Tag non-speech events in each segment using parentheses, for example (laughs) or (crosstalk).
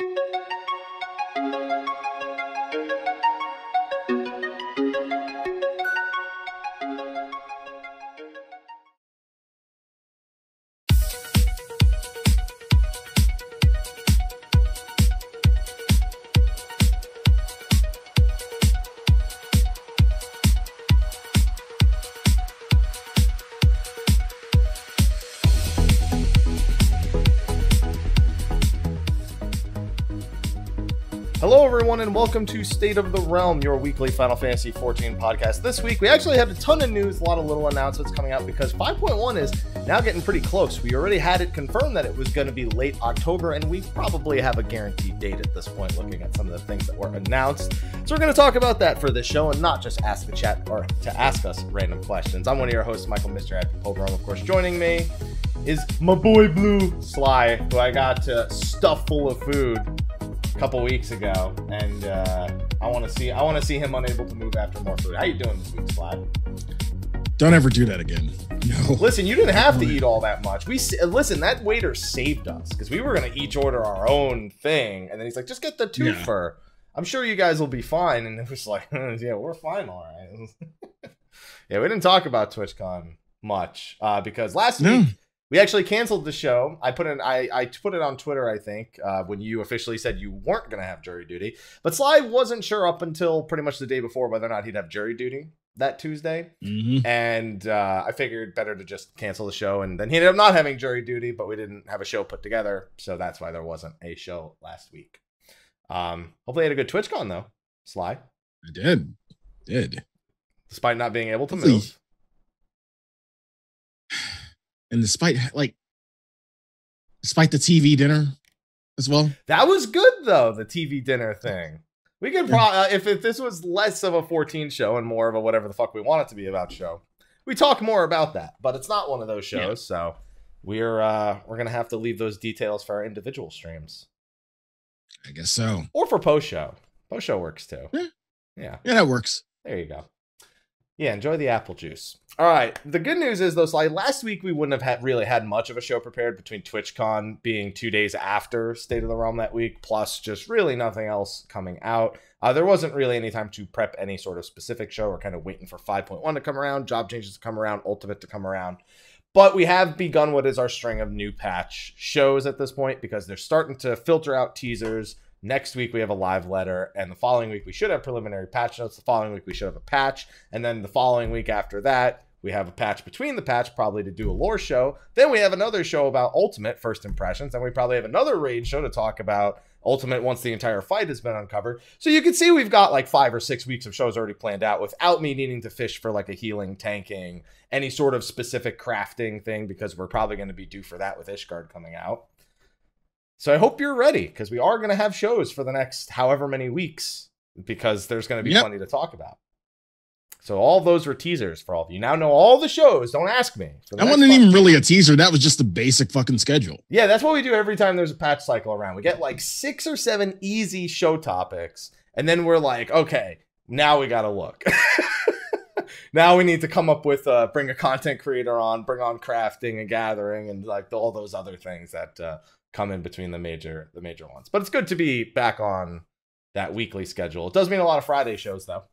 Everyone, and welcome to State of the Realm, your weekly Final Fantasy XIV podcast. This week, we actually had a ton of news, a lot of little announcements coming out because 5.1 is now getting pretty close. We already had it confirmed that it was going to be late October, and we probably have a guaranteed date at this point, looking at some of the things that were announced. So, we're going to talk about that for this show and not just ask the chat or to ask us random questions. I'm one of your hosts, Michael Mr. Happy Pulverum. Of course, joining me is my boy Blue Sly, who I got to stuff full of food couple weeks ago, and uh, I want to see I want to see him unable to move after more food. How you doing this week, Slide? Don't ever do that again. (laughs) No. Listen, you didn't have to eat all that much. We listen. That waiter saved us because we were gonna each order our own thing, and then he's like, "Just get the two yeah. for." I'm sure you guys will be fine. And it was like, (laughs) yeah, we're fine, all right. (laughs) yeah, we didn't talk about TwitchCon much uh, because last no. week we actually canceled the show. I put it. I, I put it on Twitter. I think uh, when you officially said you weren't going to have jury duty, but Sly wasn't sure up until pretty much the day before whether or not he'd have jury duty that Tuesday. Mm-hmm. And uh, I figured better to just cancel the show. And then he ended up not having jury duty, but we didn't have a show put together, so that's why there wasn't a show last week. Um, hopefully, you had a good TwitchCon though, Sly. I did. Did. Despite not being able to move and despite like despite the TV dinner as well. That was good though, the TV dinner thing. We could probably uh, if, if this was less of a 14 show and more of a whatever the fuck we want it to be about show. We talk more about that, but it's not one of those shows, yeah. so we're uh we're going to have to leave those details for our individual streams. I guess so. Or for post show. Post show works too. Yeah. Yeah. Yeah, that works. There you go. Yeah, enjoy the apple juice. All right. The good news is though, like last week we wouldn't have had really had much of a show prepared between TwitchCon being two days after State of the Realm that week, plus just really nothing else coming out. Uh, there wasn't really any time to prep any sort of specific show. We're kind of waiting for 5.1 to come around, job changes to come around, Ultimate to come around. But we have begun what is our string of new patch shows at this point because they're starting to filter out teasers. Next week we have a live letter, and the following week we should have preliminary patch notes. The following week we should have a patch, and then the following week after that we have a patch between the patch, probably to do a lore show. Then we have another show about Ultimate First Impressions. And we probably have another raid show to talk about Ultimate once the entire fight has been uncovered. So you can see we've got like five or six weeks of shows already planned out without me needing to fish for like a healing, tanking, any sort of specific crafting thing because we're probably going to be due for that with Ishgard coming out. So I hope you're ready because we are going to have shows for the next however many weeks because there's going to be yep. plenty to talk about. So all those were teasers for all of you. Now know all the shows. Don't ask me. That wasn't even really a teaser. That was just a basic fucking schedule. Yeah, that's what we do every time there's a patch cycle around. We get like six or seven easy show topics, and then we're like, okay, now we got to look. (laughs) now we need to come up with uh, bring a content creator on, bring on crafting and gathering, and like all those other things that uh, come in between the major the major ones. But it's good to be back on that weekly schedule. It does mean a lot of Friday shows though.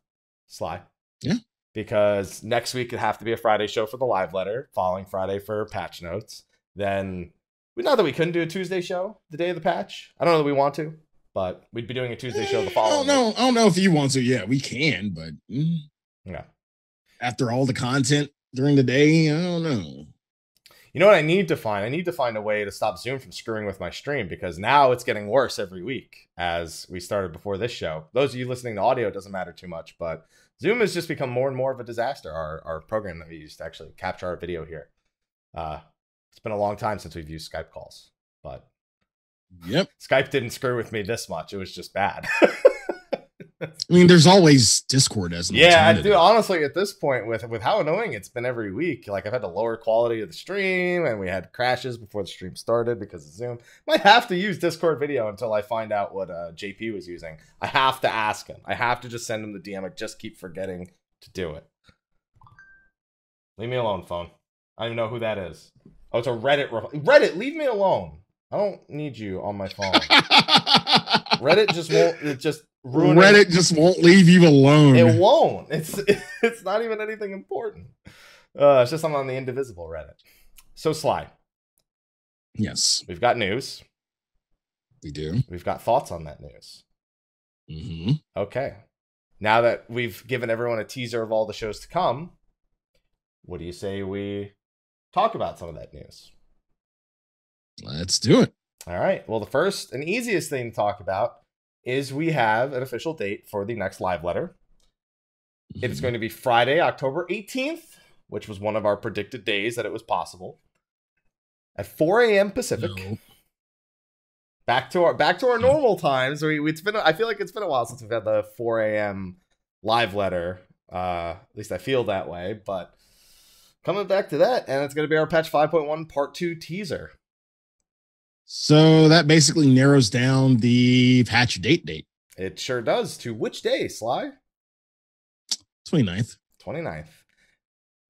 Sly. Yeah. Because next week it'd have to be a Friday show for the live letter, following Friday for patch notes. Then, would not that we couldn't do a Tuesday show the day of the patch. I don't know that we want to, but we'd be doing a Tuesday show the following. I don't know. I don't know if you want to. Yeah, we can, but mm, yeah. After all the content during the day, I don't know. You know what I need to find? I need to find a way to stop Zoom from screwing with my stream because now it's getting worse every week as we started before this show. Those of you listening to audio, it doesn't matter too much, but Zoom has just become more and more of a disaster. Our our program that we use to actually capture our video here. Uh, it's been a long time since we've used Skype calls, but yep, Skype didn't screw with me this much. It was just bad. (laughs) I mean, there's always Discord as an yeah. I do honestly at this point with with how annoying it's been every week. Like I've had to lower quality of the stream, and we had crashes before the stream started because of Zoom. Might have to use Discord video until I find out what uh, JP was using. I have to ask him. I have to just send him the DM. I just keep forgetting to do it. Leave me alone, phone. I don't even know who that is. Oh, it's a Reddit. Reddit, leave me alone. I don't need you on my phone. (laughs) Reddit just won't. It just ruin Reddit just won't leave you alone. It won't. It's (laughs) it's not even anything important. Uh, it's just I'm on the indivisible Reddit. So Sly, yes, we've got news. we do. We've got thoughts on that news. hmm Okay. Now that we've given everyone a teaser of all the shows to come, what do you say we talk about some of that news? Let's do it. All right. Well, the first and easiest thing to talk about is we have an official date for the next live letter. It is Mhm. going to be Friday, October 18th, which was one of our predicted days that it was possible. At 4 a.m. Pacific. No. Back to our back to our normal times. We it's been I feel like it's been a while since we've had the 4 a.m. live letter. Uh at least I feel that way, but coming back to that, and it's gonna be our patch 5.1 part two teaser. So that basically narrows down the patch date date, It sure does. To which day, Sly? 29th. 29th.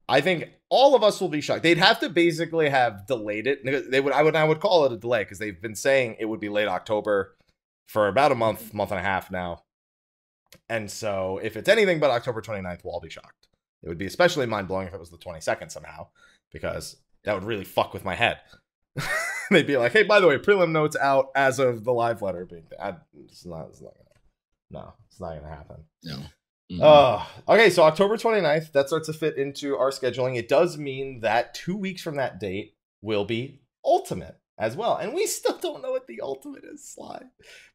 I think all of us will be shocked. They'd have to basically have delayed it. They would I would I would call it a delay because they've been saying it would be late October for about a month, month and a half now. And so if it's anything but October 29th, we'll all be shocked. It would be especially mind blowing if it was the 22nd somehow, because that would really fuck with my head. (laughs) They'd be like, hey, by the way, prelim notes out as of the live letter being I, it's not it's not gonna no, it's not gonna happen. No. Mhm. Uh, okay, so October 29th, that starts to fit into our scheduling. It does mean that two weeks from that date will be Ultimate as well. And we still don't know what the Ultimate is, Sly.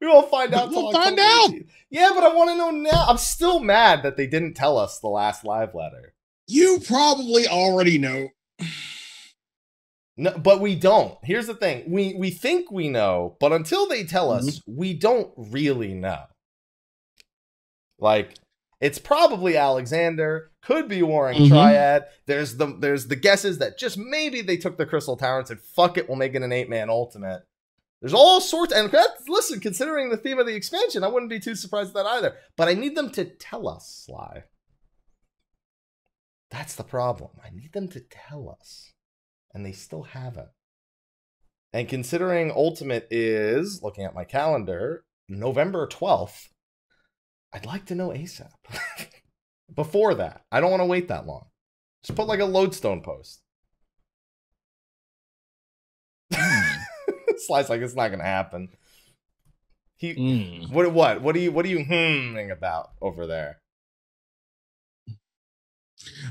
We won't find out we'll find out. 18th. Yeah, but I want to know now. I'm still mad that they didn't tell us the last live letter. you probably already know. No, but we don't. Here's the thing. We we think we know, but until they tell us, Mm-hmm. we don't really know. Like it's probably Alexander, could be Warring Mhm. Triad. There's the there's the guesses that just maybe they took the Crystal Tower and said, "Fuck it, we'll make it an eight-man ultimate." There's all sorts and listen, considering the theme of the expansion, I wouldn't be too surprised at that either. But I need them to tell us, Sly. That's the problem. I need them to tell us and they still haven't. And considering Ultimate is, looking at my calendar, November 12th, I'd like to know ASAP. (laughs) Before that, I don't want to wait that long. Just put like a lodestone post. Hmm. (laughs) Slice like it's not gonna happen. He Mm. what what what are you what are you hmming about over there?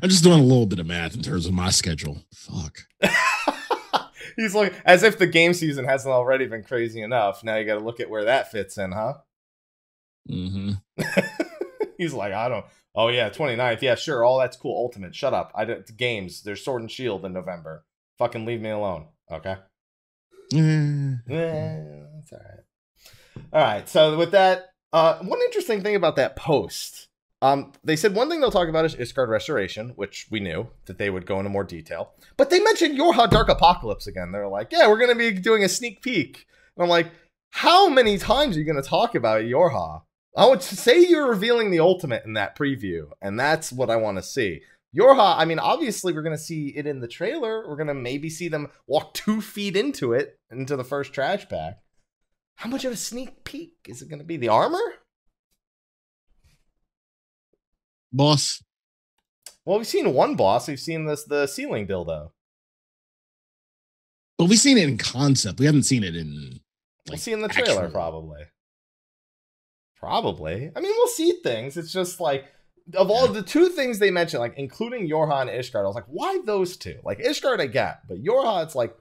I'm just doing a little bit of math in terms of my schedule. Fuck. (laughs) He's like as if the game season hasn't already been crazy enough. Now you got to look at where that fits in, huh? Mm-hmm. (laughs) He's like, I don't. Oh yeah, 29th. Yeah, sure. All that's cool. Ultimate. Shut up. I don't. Games. There's Sword and Shield in November. Fucking leave me alone. Okay. (laughs) Eh, Eh, that's all right. All right. So with that, uh, one interesting thing about that post, um, they said one thing they'll talk about is Ishgard Restoration, which we knew that they would go into more detail. But they mentioned Yorha Dark Apocalypse again. They're like, yeah, we're gonna be doing a sneak peek. And I'm like, how many times are you gonna talk about Yorha? I would say you're revealing the ultimate in that preview, and that's what I want to see. Yorha, I mean, obviously we're gonna see it in the trailer. We're gonna maybe see them walk two feet into it, into the first trash pack. How much of a sneak peek is it gonna be? The armor? Boss. Well, we've seen one boss. We've seen this the ceiling dildo. But we've seen it in concept. We haven't seen it in. We'll see in the trailer, actual- probably. Probably. I mean, we'll see things. It's just like of all the two things they mentioned, like including Yorha and Ishgard, I was like, why those two? Like Ishgard, I get, but Yorha, it's like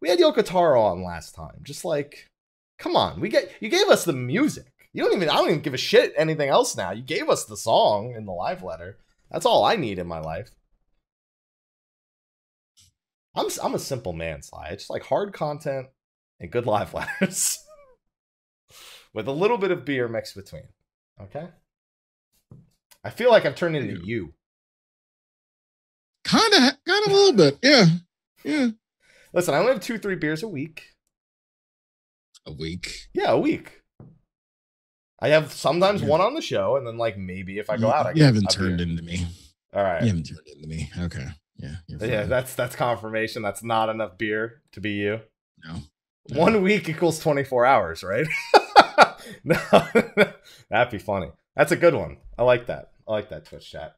we had Yoko Taro on last time. Just like, come on, we get you gave us the music. You don't even I don't even give a shit anything else now. You gave us the song in the live letter. That's all I need in my life. I'm I'm a simple man, Sly. It's just like hard content and good (laughs) live letters (laughs) with a little bit of beer mixed between. Okay. I feel like I've turned into you. Kind of, kind of a little bit. Yeah. Yeah. Listen, I only have two, three beers a week. A week. Yeah, a week. I have sometimes Yeah. one on the show, and then like maybe if I go You- out, I you haven't turned beer. into me. All right. You haven't turned into me. Okay. Yeah. Yeah, that's that's confirmation. That's not enough beer to be you. no. No. One week equals 24 hours, right? (laughs) No, (laughs) that'd be funny. That's a good one. I like that. I like that Twitch chat.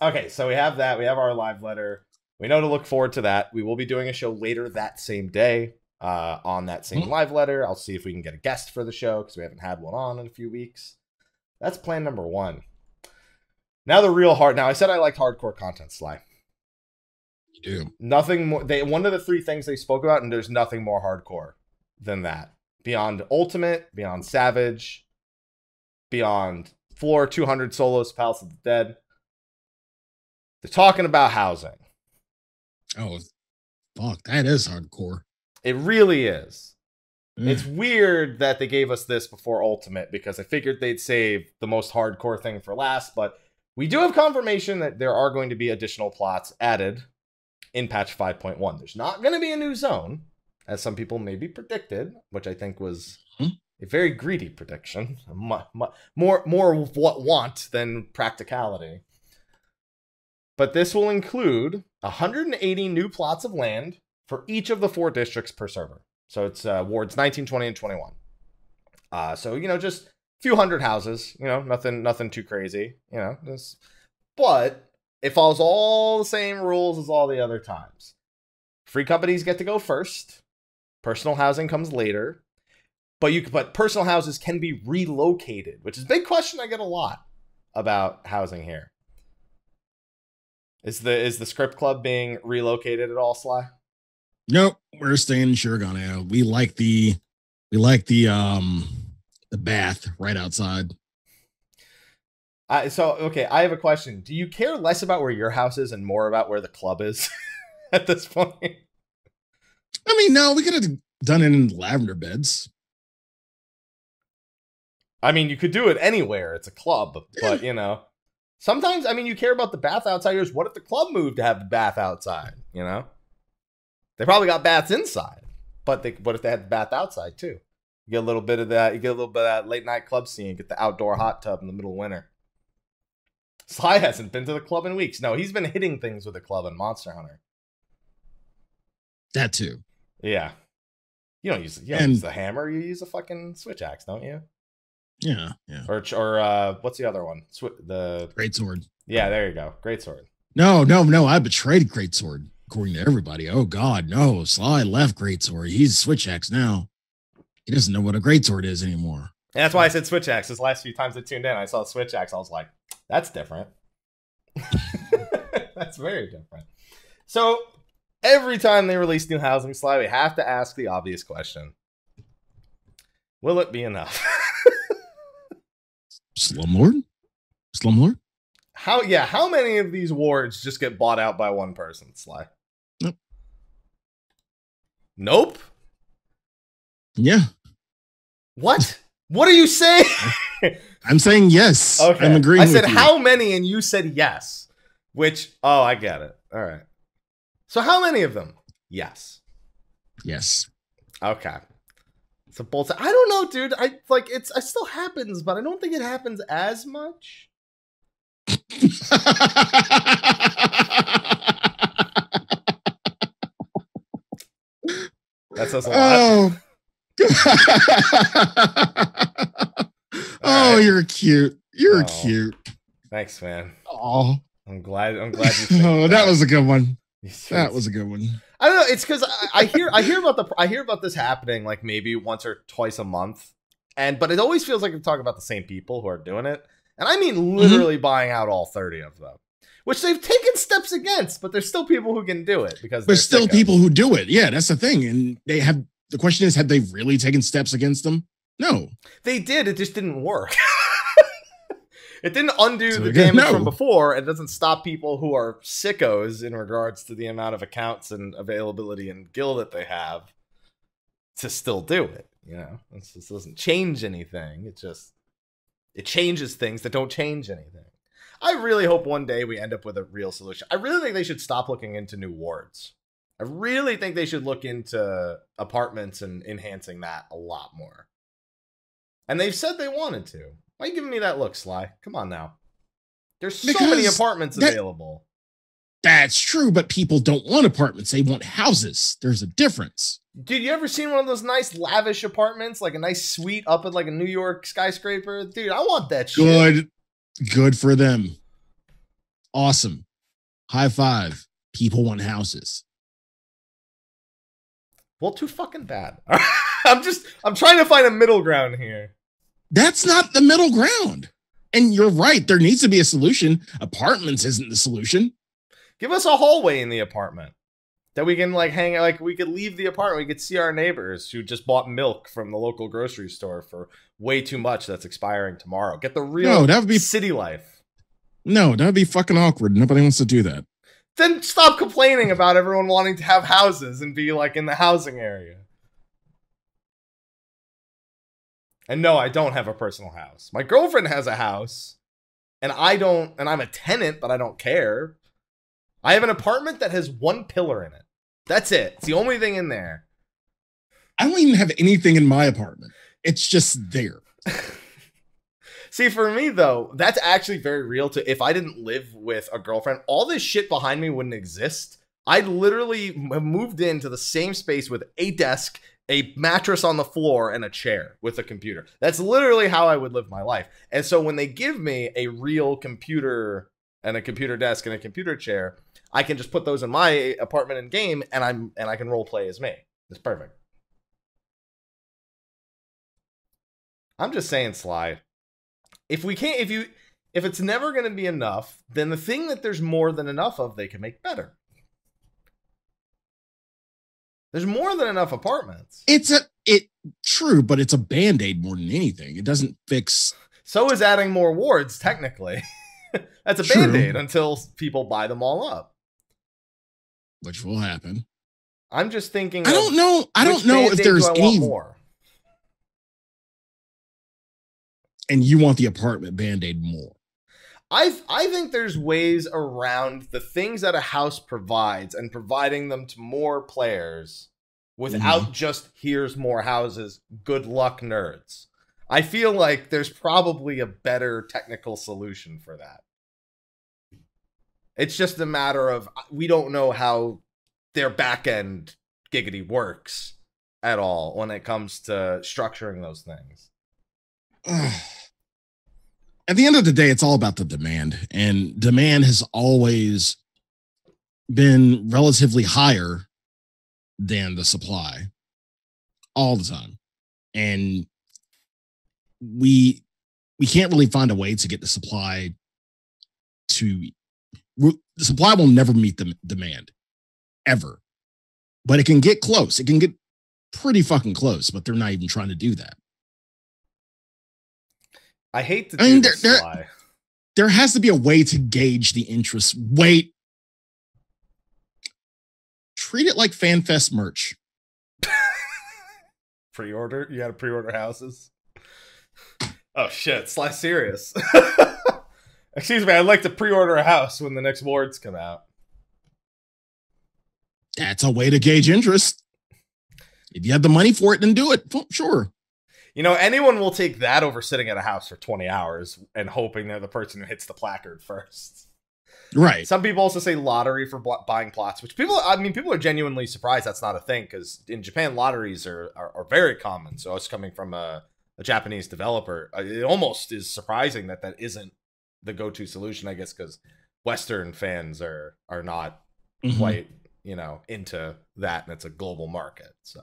Okay, so we have that. We have our live letter. We know to look forward to that. We will be doing a show later that same day uh, on that same Mhm. live letter. I'll see if we can get a guest for the show because we haven't had one on in a few weeks. That's plan number one. Now the real hard. Now I said I liked hardcore content, Sly. You do. Nothing more. They one of the three things they spoke about, and there's nothing more hardcore than that. Beyond Ultimate, beyond Savage, beyond Floor 200 Solos, Palace of the Dead. They're talking about housing. Oh, fuck. That is hardcore. It really is. Mm. It's weird that they gave us this before Ultimate because I figured they'd save the most hardcore thing for last, but we do have confirmation that there are going to be additional plots added in patch 5.1. There's not going to be a new zone, as some people maybe predicted, which I think was Hmm. a very greedy prediction. More more of what want than practicality. But this will include 180 new plots of land for each of the four districts per server. So it's uh, wards 19, 20, and 21. Uh, so you know, just a few hundred houses. You know, nothing, nothing too crazy. You know, but it follows all the same rules as all the other times. Free companies get to go first. Personal housing comes later. But you, but personal houses can be relocated, which is a big question I get a lot about housing here. Is the is the script club being relocated at all, Sly? Nope, we're staying in Shirogane. We like the we like the um the bath right outside. Uh, so okay, I have a question. Do you care less about where your house is and more about where the club is (laughs) at this point? I mean, no, we could have done it in lavender beds. I mean, you could do it anywhere. It's a club, but you know, sometimes I mean, you care about the bath outsiders. What if the club moved to have the bath outside? You know, they probably got baths inside, but they what if they had the bath outside too? You get a little bit of that. You get a little bit of that late night club scene. Get the outdoor hot tub in the middle of winter. Sly hasn't been to the club in weeks. No, he's been hitting things with the club in Monster Hunter. That too. Yeah. You don't use you don't And- use the hammer. You use a fucking switch axe, don't you? Yeah, yeah. Or or uh, what's the other one? Swi- the Great sword. yeah, there you go. Great sword. No, no, no. I betrayed Great Sword, according to everybody. Oh God, no. Sly left Great Sword. He's Switch Axe now. He doesn't know what a Great Sword is anymore. And that's why I said switch axe. This last few times I tuned in, I saw switch axe. I was like, that's different. (laughs) that's very different. So every time they release new housing slide, we have to ask the obvious question: Will it be enough? (laughs) Slumlord? Slumlord? how? Yeah, how many of these wards just get bought out by one person? Sly. Nope. Yeah. What? What are you saying? (laughs) I'm saying yes. Okay. I'm agreeing I said how many, and you said yes. Which oh, I get it. All right. So how many of them? Yes. Yes. Okay. It's a both. I don't know, dude. I like it's. It still happens, but I don't think it happens as much. (laughs) That says a lot. oh. (laughs) oh, right. you're cute. You're Oh. cute. Thanks, man. Oh, I'm glad. I'm glad you. (laughs) oh, that was a good one. That was a good one. I don't know. It's because I, I hear I hear about the I hear about this happening like maybe once or twice a month, and but it always feels like you're talking about the same people who are doing it, and I mean mm-hmm. literally buying out all thirty of them, which they've taken steps against, but there's still people who can do it because There's still people who do it. Yeah, that's the thing. And they have the question is, have they really taken steps against them? No. They did. It just didn't work. (laughs) it didn't undo So the again, damage no. from before. It doesn't stop people who are sickos in regards to the amount of accounts and availability and guild that they have to still do it. You know, it just doesn't change anything. It just it changes things that don't change anything. I really hope one day we end up with a real solution. I really think they should stop looking into new wards. I really think they should look into apartments and enhancing that a lot more. And they've said they wanted to. Why are you giving me that look, Sly? Come on now. There's so many apartments that- available. That's true, but people don't want apartments. They want houses. There's a difference. Dude, you ever seen one of those nice lavish apartments, like a nice suite up at like a New York skyscraper? Dude, I want that shit. Good. Good for them. Awesome. High five. People want houses. Well, too fucking bad. (laughs) I'm just I'm trying to find a middle ground here. That's not the middle ground. And you're right. There needs to be a solution. Apartments isn't the solution. Give us a hallway in the apartment that we can like hang like we could leave the apartment. We could see our neighbors who just bought milk from the local grocery store for way too much that's expiring tomorrow. Get the real No, that would be city life. no, that'd be fucking awkward. Nobody wants to do that. Then stop complaining about everyone wanting to have houses and be like in the housing area. And no, I don't have a personal house. My girlfriend has a house, and I don't, and I'm a tenant, but I don't care. I have an apartment that has one pillar in it. That's it. It's the only thing in there. I don't even have anything in my apartment. It's just there. (laughs) See, for me though, that's actually very real. To if I didn't live with a girlfriend, all this shit behind me wouldn't exist. I'd literally have moved into the same space with a desk, a mattress on the floor, and a chair with a computer. That's literally how I would live my life. And so when they give me a real computer and a computer desk and a computer chair, I can just put those in my apartment and game, and I'm and I can role play as me. It's perfect. I'm just saying, Sly. If we can't, if you, if it's never going to be enough, then the thing that there's more than enough of, they can make better. There's more than enough apartments. It's a it true, but it's a band-aid more than anything. It doesn't fix So is adding more wards, technically. (laughs) That's a band aid until people buy them all up. Which will happen. I'm just thinking. I don't know. I don't know if there's any more. and you want the apartment band-aid more. I I think there's ways around the things that a house provides and providing them to more players without Mm-hmm. just here's more houses. Good luck, nerds. I feel like there's probably a better technical solution for that. It's just a matter of uh, we don't know how their back end giggity works at all when it comes to structuring those things. (sighs) At the end of the day, it's all about the demand, and demand has always been relatively higher than the supply all the time. And we we can't really find a way to get the supply to the supply will never meet the demand ever. But it can get close. It can get pretty fucking close, but they're not even trying to do that. I hate to I mean, there- there- there has to be a way to gauge the interest. Wait. Treat it like FanFest merch. (laughs) pre-order you gotta pre-order houses oh shit sly serious (laughs) excuse me i'd like to pre-order a house when the next wards come out That's a way to gauge interest. If you have the money for it, then do it. Sure. you know anyone will take that over sitting at a house for 20 hours and hoping they're the person who hits the placard first Right. some people also say lottery for buying plots which people i mean people are genuinely surprised that's not a thing because in japan lotteries are, are, are very common so us coming from a, a japanese developer uh, it almost is surprising that that isn't the go-to solution i guess because western fans are are not Mhm. quite you know into that and it's a global market so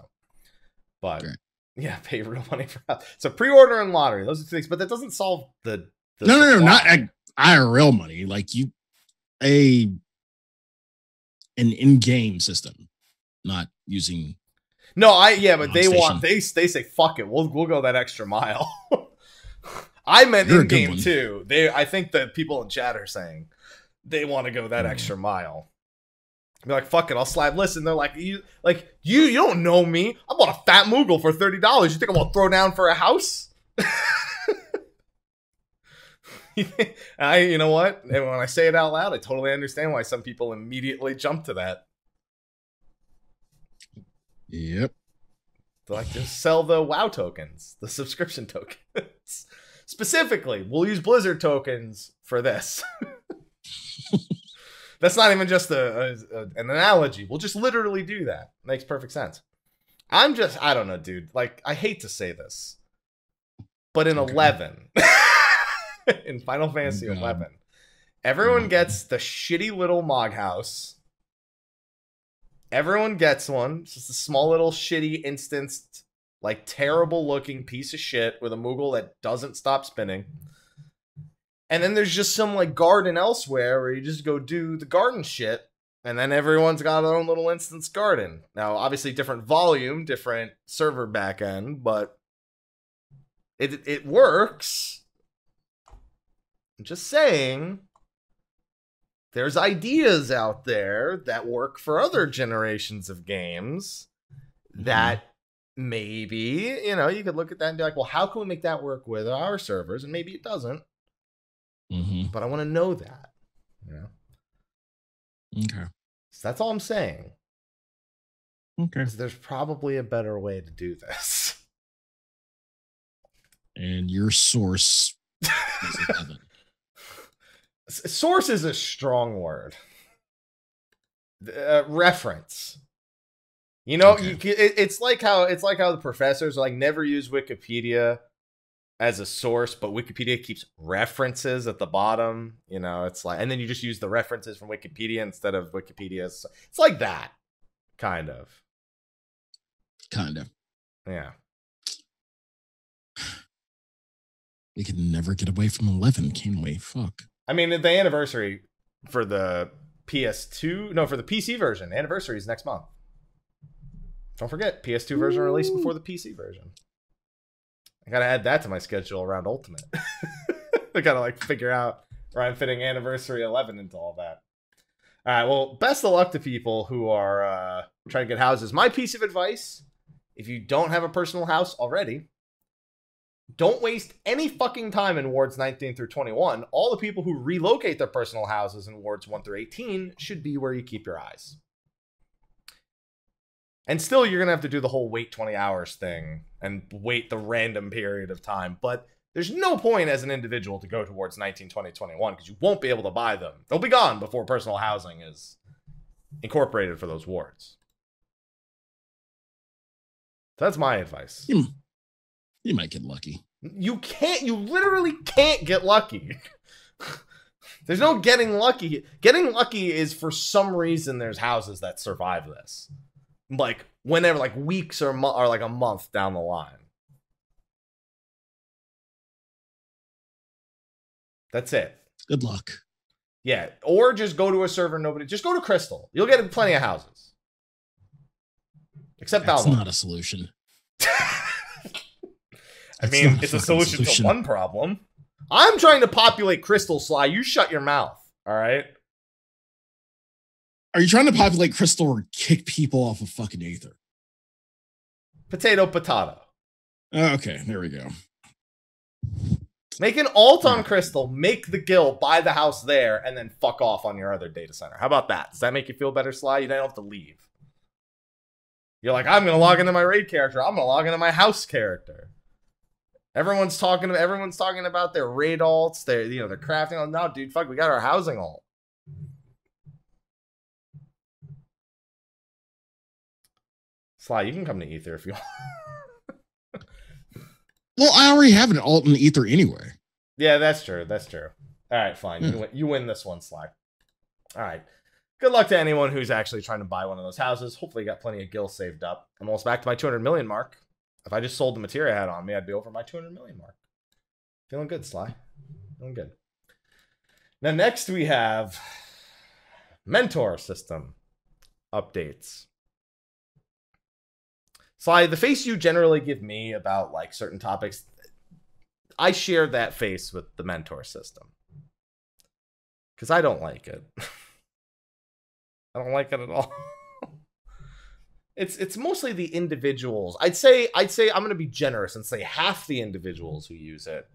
but Right. yeah (laughs) pay real money for so pre-order and lottery those are two things but that doesn't solve the, the No, no, no, not uh, IRL money. Like you, a an in-game system, not using. no i yeah but they want they they say fuck it we'll we'll go that extra mile (laughs) i meant You're in game one. too they i think that people in chat are saying they want to go that Mm. extra mile be like, fuck it, I'll slide. Listen, they're like, you, like you, you don't know me. I bought a fat Moogle for thirty dollars. You think I'm gonna throw down for a house? (laughs) I, you know what? And when I say it out loud, I totally understand why some people immediately jump to that. Yep. They're like to sell the WoW tokens, the subscription tokens. (laughs) Specifically, we'll use Blizzard tokens for this. (laughs) That's not even just a, a- a- an analogy. We'll just literally do that. Makes perfect sense. I'm just I don't know, dude. Like I hate to say this, but in Okay. 11 (laughs) in Final Fantasy God. 11, everyone Mhm. gets the shitty little Mog house. Everyone gets one. It's just a small little shitty instanced like terrible looking piece of shit with a Moogle that doesn't stop spinning. And then there's just some like garden elsewhere where you just go do the garden shit and then everyone's got their own little instance garden. Now, obviously, different volume, different server backend, but it it works. I'm just saying, there's ideas out there that work for other generations of games that maybe you know you could look at that and be like, well, how can we make that work with our servers? And maybe it doesn't, hmm but I want to know that. You know, Okay. so that's all I'm saying. Okay. there's probably a better way to do this. And your source is (laughs) 11. Source is a strong word. Uh, reference. You know, Okay. you, it, it's like how it's like how the professors are like never use Wikipedia as a source, but Wikipedia keeps references at the bottom. You know, it's like, and then you just use the references from Wikipedia instead of Wikipedia's. It's like that, kind of. Kind of. Yeah. We can never get away from 11, can we? Fuck. I mean, the anniversary for the PS2, no, for the PC version, anniversary is next month. Don't forget, PS2 version released before the PC version. I gotta add that to my schedule around Ultimate. (laughs) I gotta like figure out where I'm fitting anniversary 11 into all that. All right, well, best of luck to people who are uh, trying to get houses. My piece of advice if you don't have a personal house already, don't waste any fucking time in wards 19 through 21. All the people who relocate their personal houses in wards 1 through 18 should be where you keep your eyes. And still, you're going to have to do the whole wait 20 hours thing and wait the random period of time. But there's no point as an individual to go towards 19, 20, 21 because you won't be able to buy them. They'll be gone before personal housing is incorporated for those wards. So that's my advice. You, you might get lucky. You can't, you literally can't get lucky. (laughs) there's no getting lucky. Getting lucky is for some reason there's houses that survive this. Like whenever, like weeks or, mo- or like a month down the line. That's it. Good luck. Yeah. Or just go to a server nobody, just go to Crystal. You'll get plenty of houses. Except That's not a solution. (laughs) I That's mean, it's a fucking solution, to one problem. I'm trying to populate Crystal Sly. You shut your mouth. All right. Are you trying to populate Crystal or kick people off of fucking Aether? Potato, potato. Oh, okay, there we go. Make an alt on Crystal, make the guild, buy the house there, and then fuck off on your other data center. How about that? Does that make you feel better, Sly? You don't have to leave. You're like, I'm gonna log into my raid character. I'm gonna log into my house character. Everyone's talking. Everyone's talking about their raid alts. Their, you know, they're crafting. No, dude, fuck, we got our housing alt. Sly, you can come to Aether if you want. (laughs) Well, I already have an alt in Aether anyway. Yeah, that's true. That's true. All right, fine. You, hmm. win, you win this one, Sly. All right. Good luck to anyone who's actually trying to buy one of those houses. Hopefully, you got plenty of gil saved up. I'm almost back to my 200 million mark. If I just sold the material I had on me, I'd be over my 200 million mark. Feeling good, Sly. Feeling good. Now, next we have (sighs) mentor system updates. Sly, the face you generally give me about like certain topics, I share that face with the mentor system because I don't like it. (laughs) I don't like it at all. (laughs) it's it's mostly the individuals. I'd say I'd say I'm going to be generous and say half the individuals who use it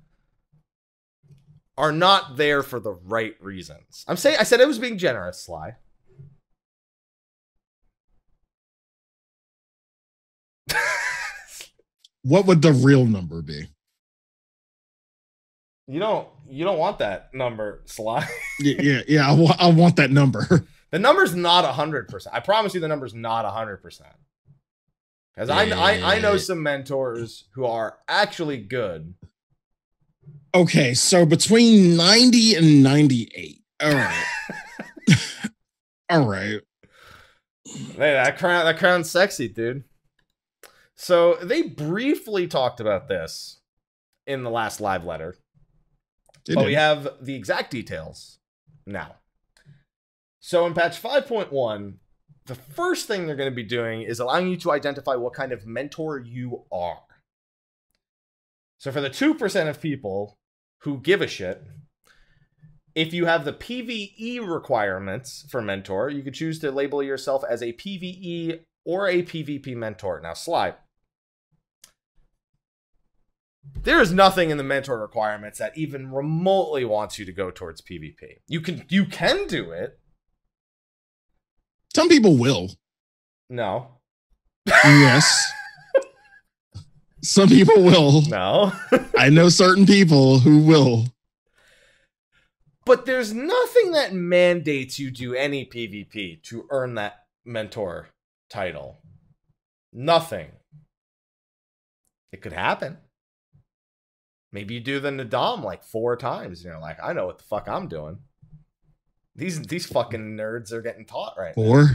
are not there for the right reasons. I'm saying I said I was being generous, Sly. What would the real number be? You don't you don't want that number, Sly. (laughs) yeah, yeah, yeah. I, want that number. (laughs) The number's not hundred percent. I promise you, the number's not hundred percent. Because I, I I know some mentors who are actually good. Okay, so between 90 and 98. All right. (laughs) All right. Hey, that crown that crown's sexy, dude. So they briefly talked about this in the last live letter. They but did. we have the exact details now. So in patch 5.1, the first thing they're going to be doing is allowing you to identify what kind of mentor you are. So for the 2% of people who give a shit, if you have the PvE requirements for mentor, you could choose to label yourself as a PvE or a PvP mentor. Now, Sly, there is nothing in the mentor requirements that even remotely wants you to go towards PvP. You can you can do it. Some people will. No. Yes. Some people will. No. (laughs) I know certain people who will. but there's nothing that mandates you do any PvP to earn that mentor title. Nothing. It could happen. Maybe you do the Naadam like four times. And you're like, I know what the fuck I'm doing. These these fucking nerds are getting taught right now. Or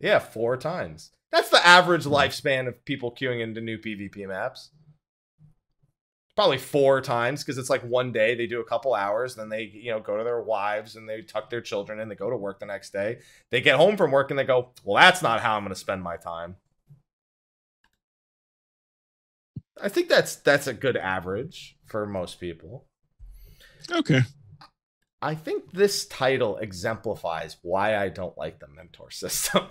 Yeah, four times. That's the average hmm. lifespan of people queuing into new PvP maps. Probably four times because it's like one day they do a couple hours, then they you know go to their wives and they tuck their children and they go to work the next day. They get home from work and they go, well, that's not how I'm going to spend my time. I think that's that's a good average for most people. okay. I think this title exemplifies why I don't like the mentor (laughs) system.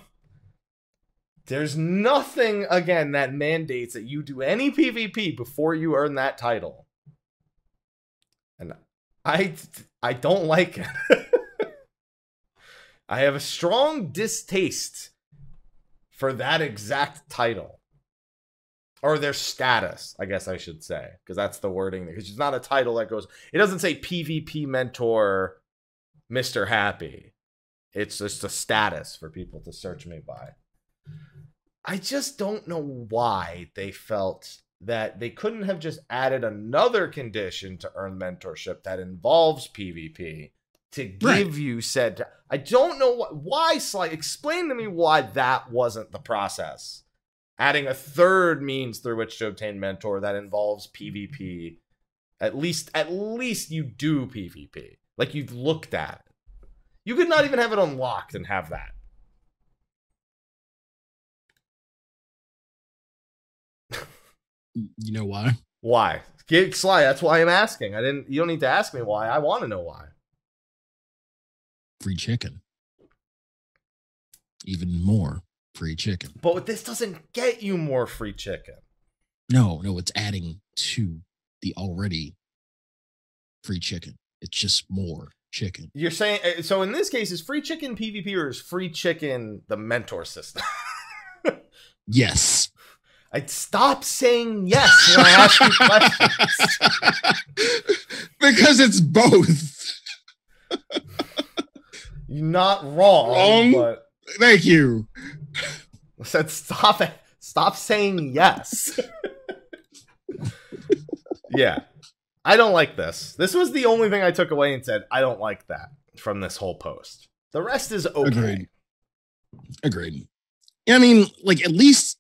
There's nothing, again, that mandates that you do any PvP before you earn that title. And I, I don't like it. (laughs) I have a strong distaste for that exact title. Or their status, I guess I should say, because that's the wording. Because it's not a title that goes. It doesn't say PvP mentor, Mister Happy. It's just a status for people to search me by. I just don't know why they felt that they couldn't have just added another condition to earn mentorship that involves PvP to give Right. you said. I don't know wh- why. Sly, explain to me why that wasn't the process. Adding a third means through which to obtain mentor that involves PvP. At least, at least you do PvP. Like you've looked at it. You could not even have it unlocked and have that. You know why? Why? Get Sly, that's why I'm asking. I didn't you don't need to ask me why. I want to know why. Free chicken. Even more free chicken. But this doesn't get you more free chicken. No, no, it's adding to the already free chicken. It's just more chicken. You're saying uh, so in this case is free chicken PvP or is free chicken the mentor system? (laughs) Yes. I'd stop saying yes when I ask you questions. (laughs) because it's both. You're not wrong, Wrong? but Thank you. Said stop it. Stop saying yes. yeah. I don't like this. This was the only thing I took away and said, I don't like that from this whole post. The rest is okay. Agreed. Agreed. I mean, like at least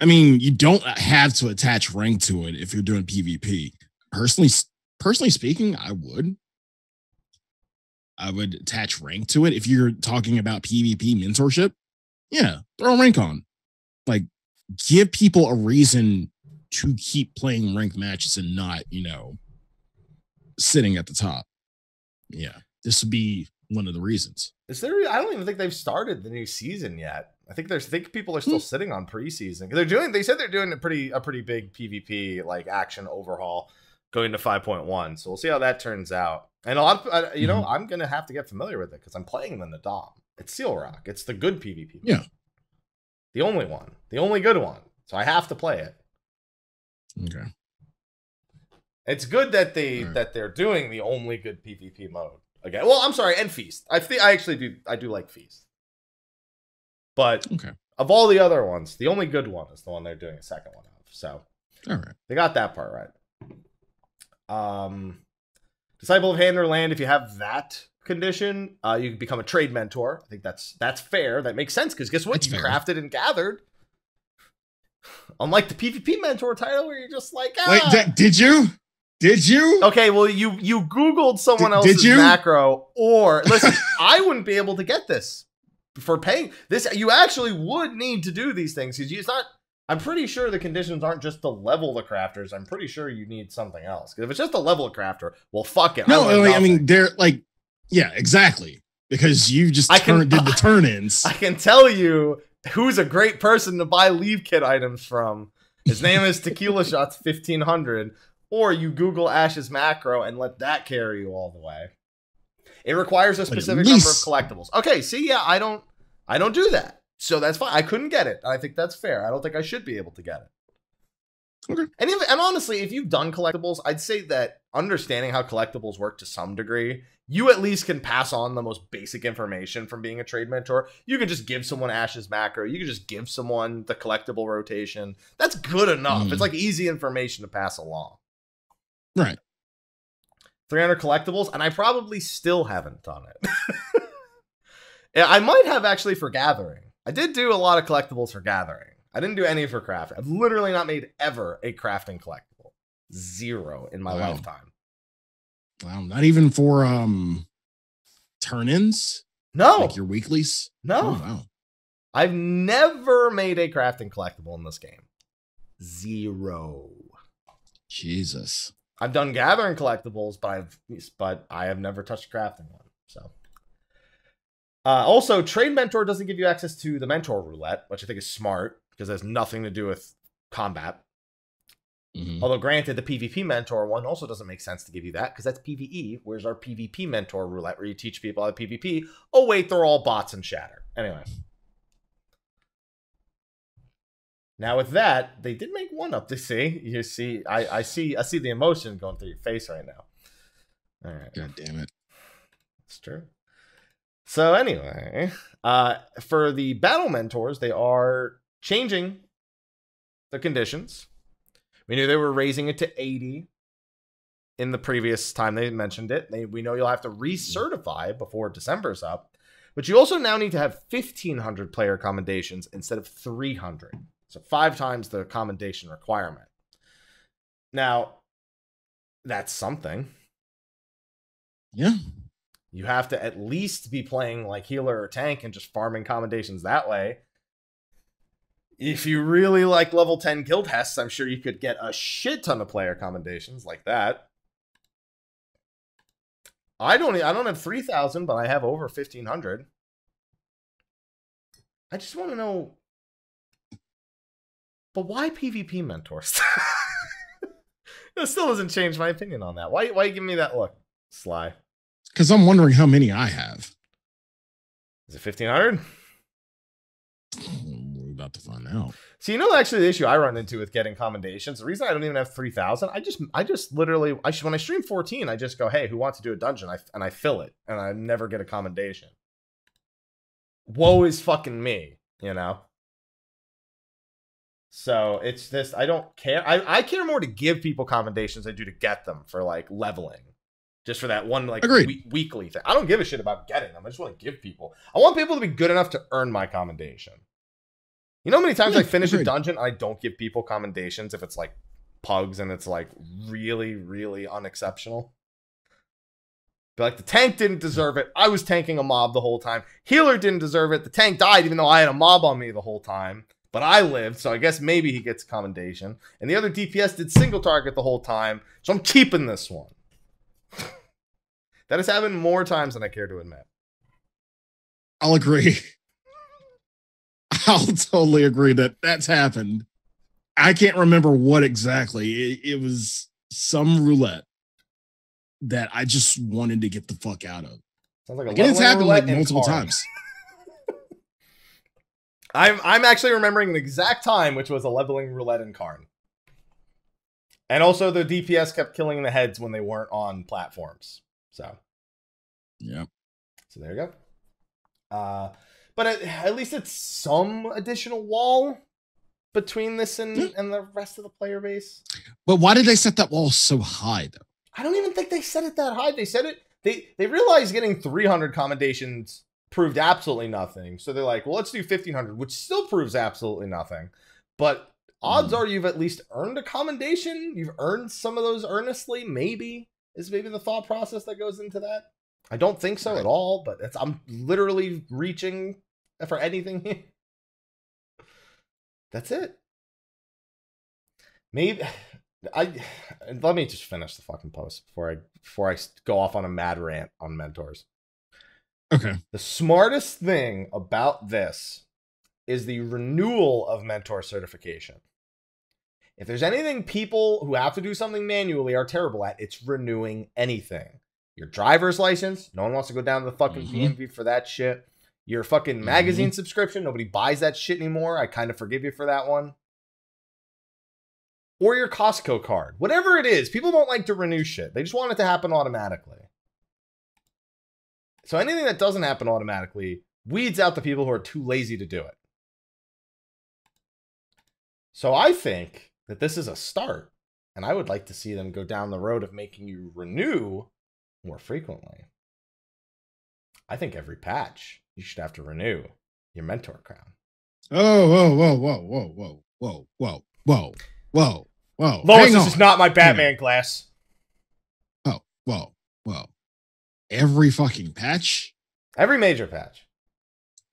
I mean, you don't have to attach rank to it if you're doing PvP. Personally personally speaking, I would. I would attach rank to it if you're talking about PvP mentorship. Yeah, throw rank on. Like give people a reason to keep playing ranked matches and not, you know, sitting at the top. Yeah. This would be one of the reasons. Is there I don't even think they've started the new season yet. I think there's I think people are still sitting on preseason. They're doing they said they're doing a pretty a pretty big PvP like action overhaul going to 5.1. So we'll see how that turns out. And a lot of uh, you know, I'm going to have to get familiar with it cuz I'm playing them in the Naadam. It's Seal Rock. It's the good PvP. Yeah. The only one. The only good one. So I have to play it. Okay. It's good that they Alright. that they're doing the only good PvP mode again. Well, I'm sorry, and Feast. I think I actually do I do like Feast, but Okay. Of all the other ones, the only good one is the one they're doing a second one of. So All right. they got that part right. Um, Disciple of Hand or Land, if you have that condition, uh, you can become a trade mentor. I think that's that's fair. That makes sense because guess what? That's you fair. crafted and gathered. Unlike the PvP mentor title, where you're just like, ah. Wait, di- did you? Did you? Okay, well, you you Googled someone did else's you? macro, or listen, (laughs) I wouldn't be able to get this for paying this. You actually would need to do these things because it's not. I'm pretty sure the conditions aren't just to level the crafters. I'm pretty sure you need something else. 'Cause if it's just a level crafter, well, fuck it. No, I I mean, they're like, yeah, exactly. Because you just I can- did the (laughs) turn-ins. I can tell you who's a great person to buy leave kit items from. His name is Tequila (laughs) Shots 1500, or you Google Ash's macro and let that carry you all the way. It requires a specific number of collectibles. Okay, see, yeah, I don't, I don't do that, so that's fine. I couldn't get it. I think that's fair. I don't think I should be able to get it. Okay. And if, and honestly, if you've done collectibles, I'd say that understanding how collectibles work to some degree, you at least can pass on the most basic information from being a trade mentor. You can just give someone Ash's macro. You can just give someone the collectible rotation. That's good enough. Mhm. It's like easy information to pass along. Right. 300 collectibles, and I probably still haven't done it. (laughs) I might have actually for gathering. I did do a lot of collectibles for gathering. I didn't do any for crafting. I've literally not made ever a crafting collectible. Zero in my Wow. lifetime. Well, not even for um turn-ins, No, like your weeklies. no. Oh, wow. I've never made a crafting collectible in this game. Zero. Jesus. I've done gathering collectibles, but I've but I have never touched crafting one. So uh, also trade mentor doesn't give you access to the mentor roulette, which I think is smart because it has nothing to do with combat. Mhm. Although granted, the PvP mentor one also doesn't make sense to give you that because that's PvE. Where's our PvP mentor roulette where you teach people how to PvP? Oh wait, they're all bots and shatter. Anyway. Now with that, they did make one up to see. You see, I, I see I see the emotion going through your face right now. All right. God damn it. That's true. So anyway, uh, for the battle mentors, they are changing the conditions. We knew they were raising it to 80 in the previous time they mentioned it. They, we know you'll have to recertify before December's up, but you also now need to have 1,500 player commendations instead of 300. So five times the commendation requirement. Now, that's something Yeah. you have to at least be playing like healer or tank and just farming commendations that way. If you really like level 10 guild tests, I'm sure you could get a shit ton of player commendations like that. I don't I don't have 3000, but I have over 1500. I just want to know but why PvP mentors? (laughs) that still doesn't change my opinion on that. Why why you give me that look? Sly. Because I'm wondering how many I have. Is it 1500? About to find out. So you know actually the issue I run into with getting commendations. The reason I don't even have three thousand, I just I just literally I when I stream fourteen, I just go, hey, who wants to do a dungeon? I and I fill it, and I never get a commendation. Woe is fucking me, you know. So it's this. I don't care. I I care more to give people commendations than I do to get them for like leveling. Just for that one like we- weekly thing. I don't give a shit about getting them. I just want to give people. I want people to be good enough to earn my commendation. You know how many times Yeah, I finish a dungeon I don't give people commendations if it's like pugs and it's like really, really unexceptional? Be like, the tank didn't deserve it. I was tanking a mob the whole time. Healer didn't deserve it. The tank died even though I had a mob on me the whole time. But I lived, so I guess maybe he gets commendation. And the other DPS did single target the whole time, so I'm keeping this one. (laughs) that has happened more times than I care to admit. I'll agree. (laughs) I'll totally agree that that's happened. I can't remember what exactly. It, it was some roulette that I just wanted to get the fuck out of. Sounds like a Like, and it's happened like roulette and multiple times. (laughs) I'm I'm actually remembering the exact time, which was a leveling roulette in Qarn. And also the DPS kept killing the heads when they weren't on platforms. So Yeah. so there you go. Uh but at, at least it's some additional wall between this and, Hmm. and the rest of the player base. But why did they set that wall so high though? I don't even think they set it that high. They said it. They they realized getting 300 commendations proved absolutely nothing. So they're like, well, let's do 1500, which still proves absolutely nothing. But odds Hmm. are you've at least earned a commendation. You've earned some of those earnestly. Maybe is maybe the thought process that goes into that. I don't think so Right. at all. But it's, I'm literally reaching for anything here. That's it. Maybe (sighs) I (sighs) let me just finish the fucking post before I before I go off on a mad rant on mentors. Okay. The smartest thing about this is the renewal of mentor certification. If there's anything people who have to do something manually are terrible at, it's renewing anything. Your driver's license, no one wants to go down to the fucking Mhm. DMV for that shit. Your fucking magazine mm-hmm. subscription, nobody buys that shit anymore. I kind of forgive you for that one. Or your Costco card. Whatever it is, people don't like to renew shit. They just want it to happen automatically. So anything that doesn't happen automatically weeds out the people who are too lazy to do it. So I think that this is a start, and I would like to see them go down the road of making you renew more frequently. I think every patch you should have to renew your mentor crown. Oh, whoa, whoa, whoa, whoa, whoa, whoa, whoa, whoa, whoa, whoa. Lois, this is not my. Batman class. Oh, whoa, whoa. Every fucking patch. Every major patch.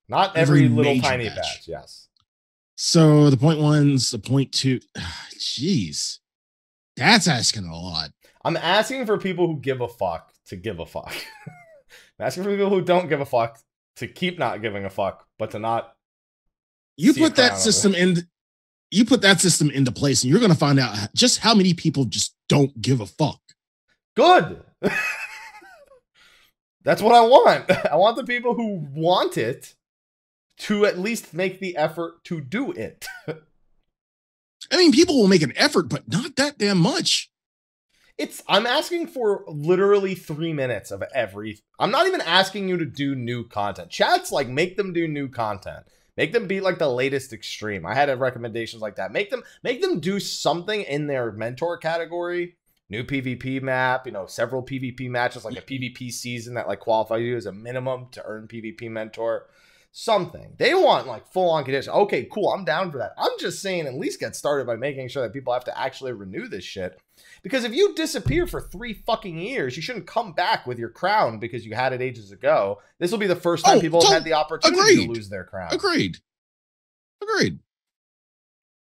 Not every, Every little tiny patch. patch. Yes. So the point ones, the point two. (sighs) Jeez, that's asking a lot. I'm asking for people who give a fuck to give a fuck. (laughs) I'm asking for people who don't give a fuck to keep not giving a fuck, but to not. You put that system in. You put that system into place, and you're going to find out just how many people just don't give a fuck. Good. (laughs) That's what I want. (laughs) I want the people who want it to at least make the effort to do it. (laughs) I mean, people will make an effort, but not that damn much. It's I'm asking for literally three minutes of every. I'm not even asking you to do new content. Chat's like make them do new content. Make them be like the latest extreme. I had a recommendations like that. Make them make them do something in their mentor category. New PvP map, you know, several PvP matches, like a mm-hmm. PvP season that like qualifies you as a minimum to earn PvP mentor. Something they want like full on condition. Okay, cool. I'm down for that. I'm just saying, at least get started by making sure that people have to actually renew this shit. Because if you disappear for three fucking years, you shouldn't come back with your crown because you had it ages ago. This will be the first time Oh, people have had the opportunity agreed. to lose their crown. Agreed. Agreed.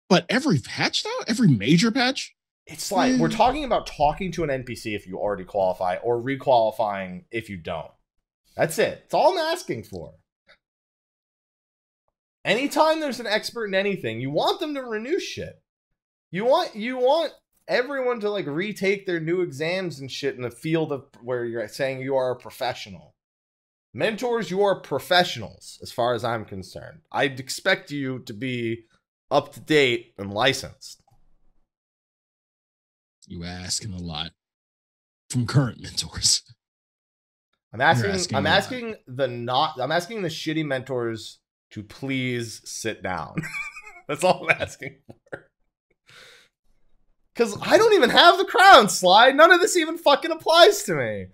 But every patch, though, every major patch, It's like we're Mm. talking about talking to an NPC if you already qualify or requalifying if you don't. That's it. It's all I'm asking for. Anytime there's an expert in anything, you want them to renew shit. You want you want everyone to like retake their new exams and shit in the field of where you're saying you are a professional. Mentors, you are professionals as far as I'm concerned. I'd expect you to be up to date and licensed. you asking a lot from current mentors. I'm asking, asking I'm lot. asking the not I'm asking the shitty mentors to please sit down. (laughs) That's all I'm asking for. Cause I don't even have the crown slide. None of this even fucking applies to me.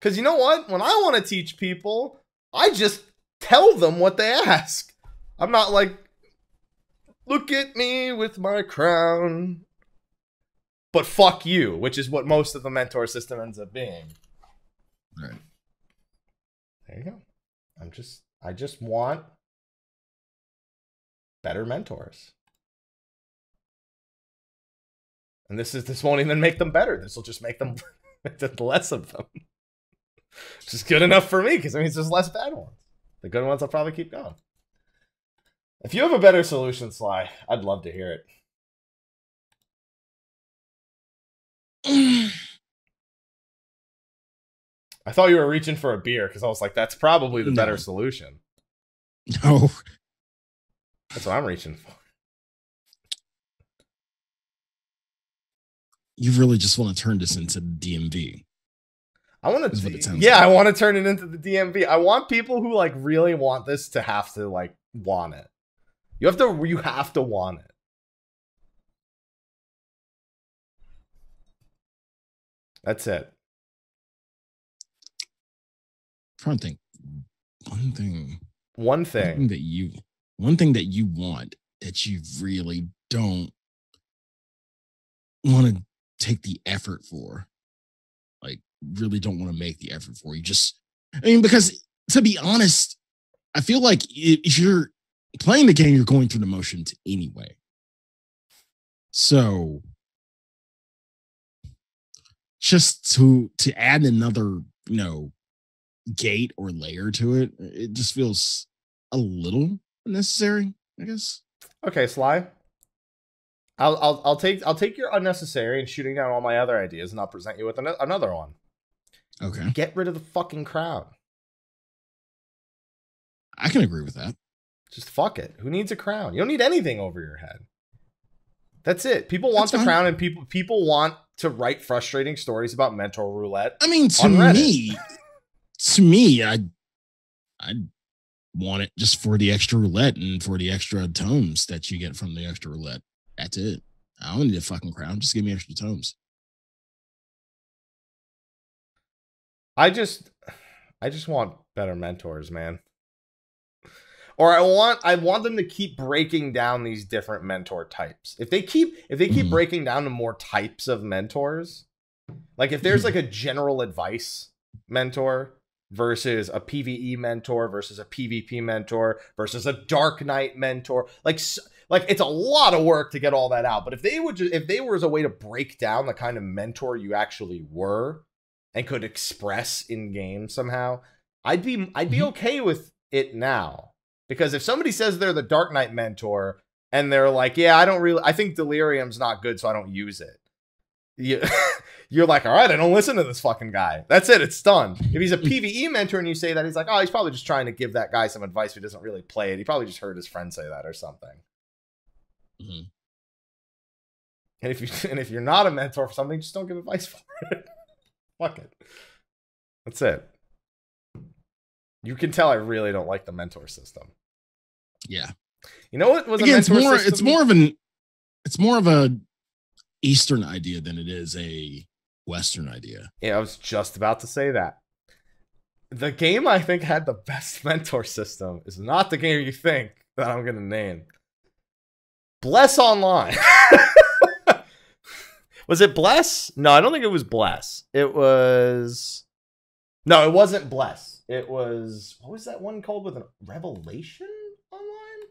Cause you know what? When I want to teach people, I just tell them what they ask. I'm not like, look at me with my crown. But fuck you, which is what most of the mentor system ends up being. Right. There you go. I'm just I just want better mentors. And this is this won't even make them better. This will just make them (laughs) less of them. Which is good enough for me because it means there's less bad ones. The good ones will probably keep going. If you have a better solution, Sly, I'd love to hear it. I thought you were reaching for a beer because I was like, that's probably the better solution. (laughs) No, That's what I'm reaching for. You really just want to turn this into DMV. I want to, yeah, like. I want to turn it into the DMV. I want people who like really want this to have to like want it. You have to, you have to want it. That's it. trying to think one thing One one thing. thing that you one thing that you want that you really don't want to take the effort for. Like really don't want to make the effort for you just i mean because to be honest i feel like if you're playing the game you're going through the motions anyway. So just to to add another you know gate or layer to it it just feels a little unnecessary i guess. Okay, Sly. I'll, I'll I'll take I'll take your unnecessary and shooting down all my other ideas, and I'll present you with ano- another one. okay Get rid of the fucking crown. i can agree with that Just fuck it. Who needs a crown? You don't need anything over your head. That's it. People want That's the fine. crown, and people people want to write frustrating stories about mentor roulette. i mean to me to me i i want it just for the extra roulette and for the extra tomes that you get from the extra roulette that's it i don't need a fucking crown just give me extra tomes I just I just want better mentors, man. Or I want I want them to keep breaking down these different mentor types. If they keep if they keep Mhm. breaking down to more types of mentors, like if there's like a general advice mentor versus a PvE mentor versus a PvP mentor versus a Dark Knight mentor, like like it's a lot of work to get all that out. But if they would just if they was a way to break down the kind of mentor you actually were and could express in game somehow, I'd be I'd be Mhm. okay with it now. Because if somebody says they're the Dark Knight mentor and they're like, "Yeah, I don't really I think delirium's not good, so I don't use it." You, (laughs) you're like, "All right, I don't listen to this fucking guy." That's it, it's done. If he's a PvE mentor and you say that, he's like, "Oh, he's probably just trying to give that guy some advice who doesn't really play it. He probably just heard his friend say that or something." Mhm. And if you (laughs) and if you're not a mentor for something, just don't give advice (laughs) for it. Fuck it. That's it. You can tell I really don't like the mentor system. yeah You know what was again it's more system? it's more of an it's more of a eastern idea than it is a western idea Yeah, I was just about to say that. The game I think had the best (laughs) mentor system is not the game you think that I'm gonna name. Bless Online. (laughs) was it Bless? No, I don't think it was Bless. It was No, it wasn't Bless. It was what was that one called with a Revelation Online?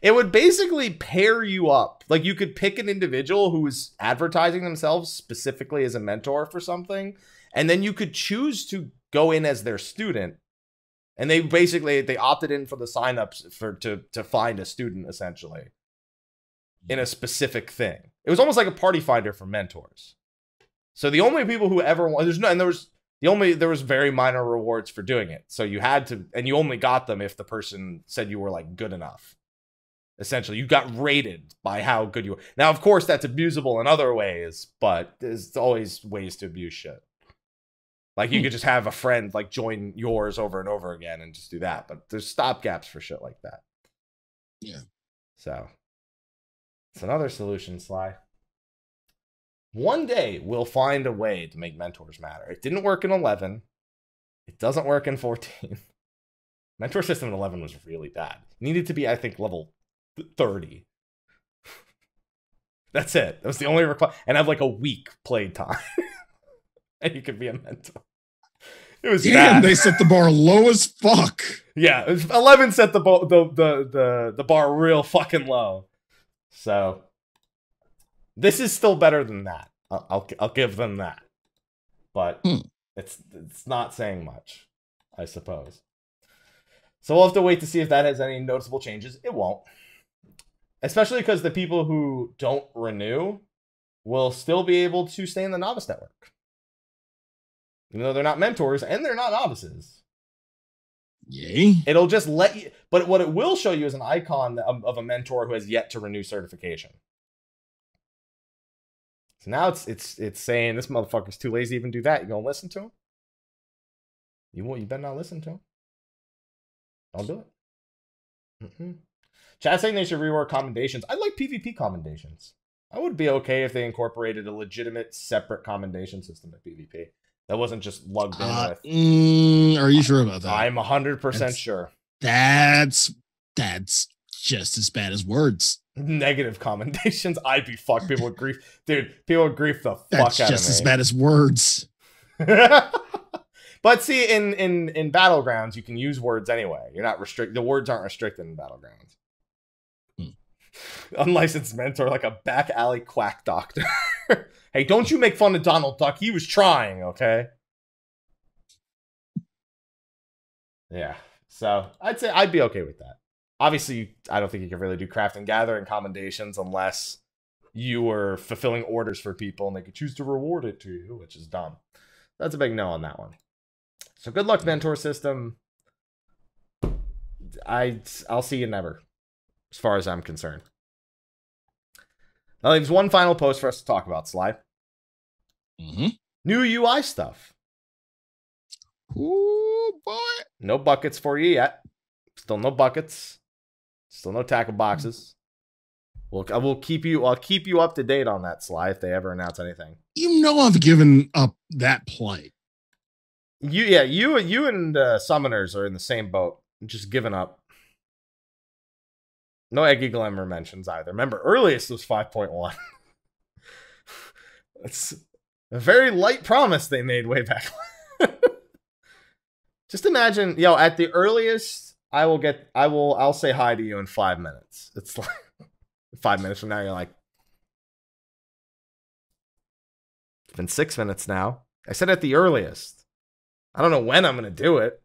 It would basically pair you up. Like you could pick an individual who was advertising themselves specifically as a mentor for something, and then you could choose to go in as their student. And they basically they opted in for the signups for to to find a student essentially in a specific thing. It was almost like a party finder for mentors. So the only people who ever want there's no and there was the only there was very minor rewards for doing it. So you had to and you only got them if the person said you were like good enough. Essentially, you got rated by how good you were. Now, of course, that's abusable in other ways, but there's always ways to abuse shit. Like you Hmm. could just have a friend like join yours over and over again and just do that. But there's stopgaps for shit like that. Yeah. So it's another solution, Sly. One day we'll find a way to make mentors matter. It didn't work in 11. It doesn't work in 14. (laughs) Mentor system in 11 was really bad. Needed to be, I think, level 30. (laughs) That's it. That was the only requirement. And have like a week play time. (laughs) and you could be a mentor. It was Damn, bad. they set the bar low as fuck. Yeah, eleven set the, bo- the the the the bar real fucking low. So this is still better than that. I'll I'll, I'll give them that, but Hmm. it's it's not saying much, I suppose. So we'll have to wait to see if that has any noticeable changes. It won't, especially because the people who don't renew will still be able to stay in the novice network, even though they're not mentors and they're not novices. Yay. It'll just let you, but what it will show you is an icon of, of a mentor who has yet to renew certification. So now it's it's it's saying this motherfucker's too lazy to even do that. You gonna listen to him? You won't. You better not listen to him. Don't do it. Mm-mm. Chat saying they should rework commendations. I like PvP commendations. I would be okay if they incorporated a legitimate separate commendation system at PvP that wasn't just lugged in Uh, with. mm, are you sure about that? I'm hundred percent That's- sure. that's that's just as bad as words. Negative commendations. (laughs) I'd be fucked. People would grief, dude. People would grief the fuck That's out just as bad as words. (laughs) but see, in in in battlegrounds, you can use words anyway. You're not restrict. The words aren't restricted in battlegrounds. Hmm. (laughs) Unlicensed mentor, like a back alley quack doctor. Hey, don't you make fun of Donald Duck? He was trying. Okay. Yeah. So I'd say I'd be okay with that. Obviously, I don't think you can really do craft and gathering commendations unless you were fulfilling orders for people and they could choose to reward it to you, which is dumb. That's a big no on that one. So good luck, mentor system. I I'll see you never, as far as I'm concerned. That leaves one final post for us to talk about, Sly. Mm-hmm. New UI stuff. Ooh, boy. No buckets for you yet. Still no buckets. Still no tackle boxes. Well, I will keep you. I'll keep you up to date on that, Sly, if they ever announce anything. You know I've given up that play. You, yeah, you, you and uh, Summoners are in the same boat. Just giving up. No Eggy Glamour mentions either. Remember, earliest was five point one. (laughs) It's a very light promise they made way back. (laughs) Just imagine, yo, at the earliest, I will get, I will, I'll say hi to you in five minutes. It's like (laughs) five minutes from now, you're like, it's been six minutes now. I said at the earliest. I don't know when I'm going to do it.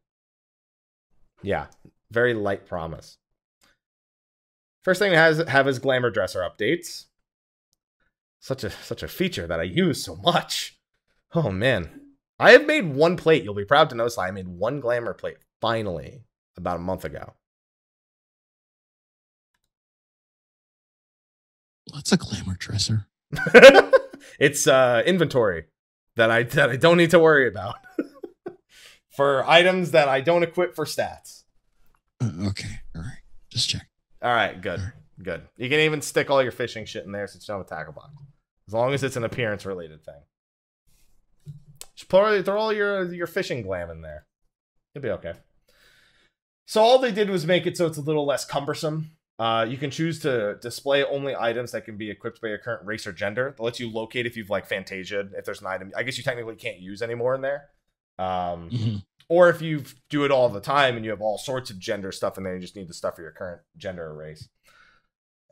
Yeah, very light promise. First thing we has have is glamour dresser updates. Such a such a feature that I use so much. Oh man. I have made one plate. You'll be proud to know, Sly. I made one glamour plate finally about a month ago. What's a glamour dresser? (laughs) it's uh inventory that I that I don't need to worry about. (laughs) for items that I don't equip for stats. Uh, okay, all right. Just check. All right, good. Good. You can even stick all your fishing shit in there since you don't have a tackle box. As long as it's an appearance related thing. Just throw all your your fishing glam in there. You'll be okay. So all they did was make it so it's a little less cumbersome. Uh, you can choose to display only items that can be equipped by your current race or gender. That lets you locate if you've like Fantasia, if there's an item. I guess you technically can't use anymore in there. Um, Mhm. Or if you do it all the time and you have all sorts of gender stuff in there, you just need the stuff for your current gender or race.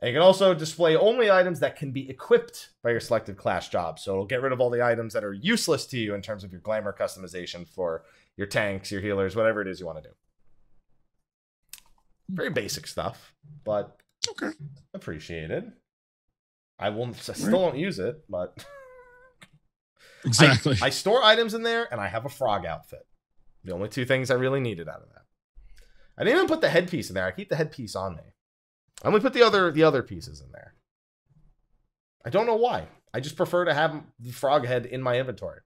And you can also display only items that can be equipped by your selected class job. So it'll get rid of all the items that are useless to you in terms of your glamour customization for your tanks, your healers, whatever it is you want to do. Hmm. Very basic stuff, but Okay. appreciated. I will I still don't use it, but (laughs) Exactly. I store items in there and I have a frog outfit. The only two things I really needed out of that. I didn't even put the headpiece in there. I keep the headpiece on me. I only put the other the other pieces in there. I don't know why. I just prefer to have the frog head in my inventory.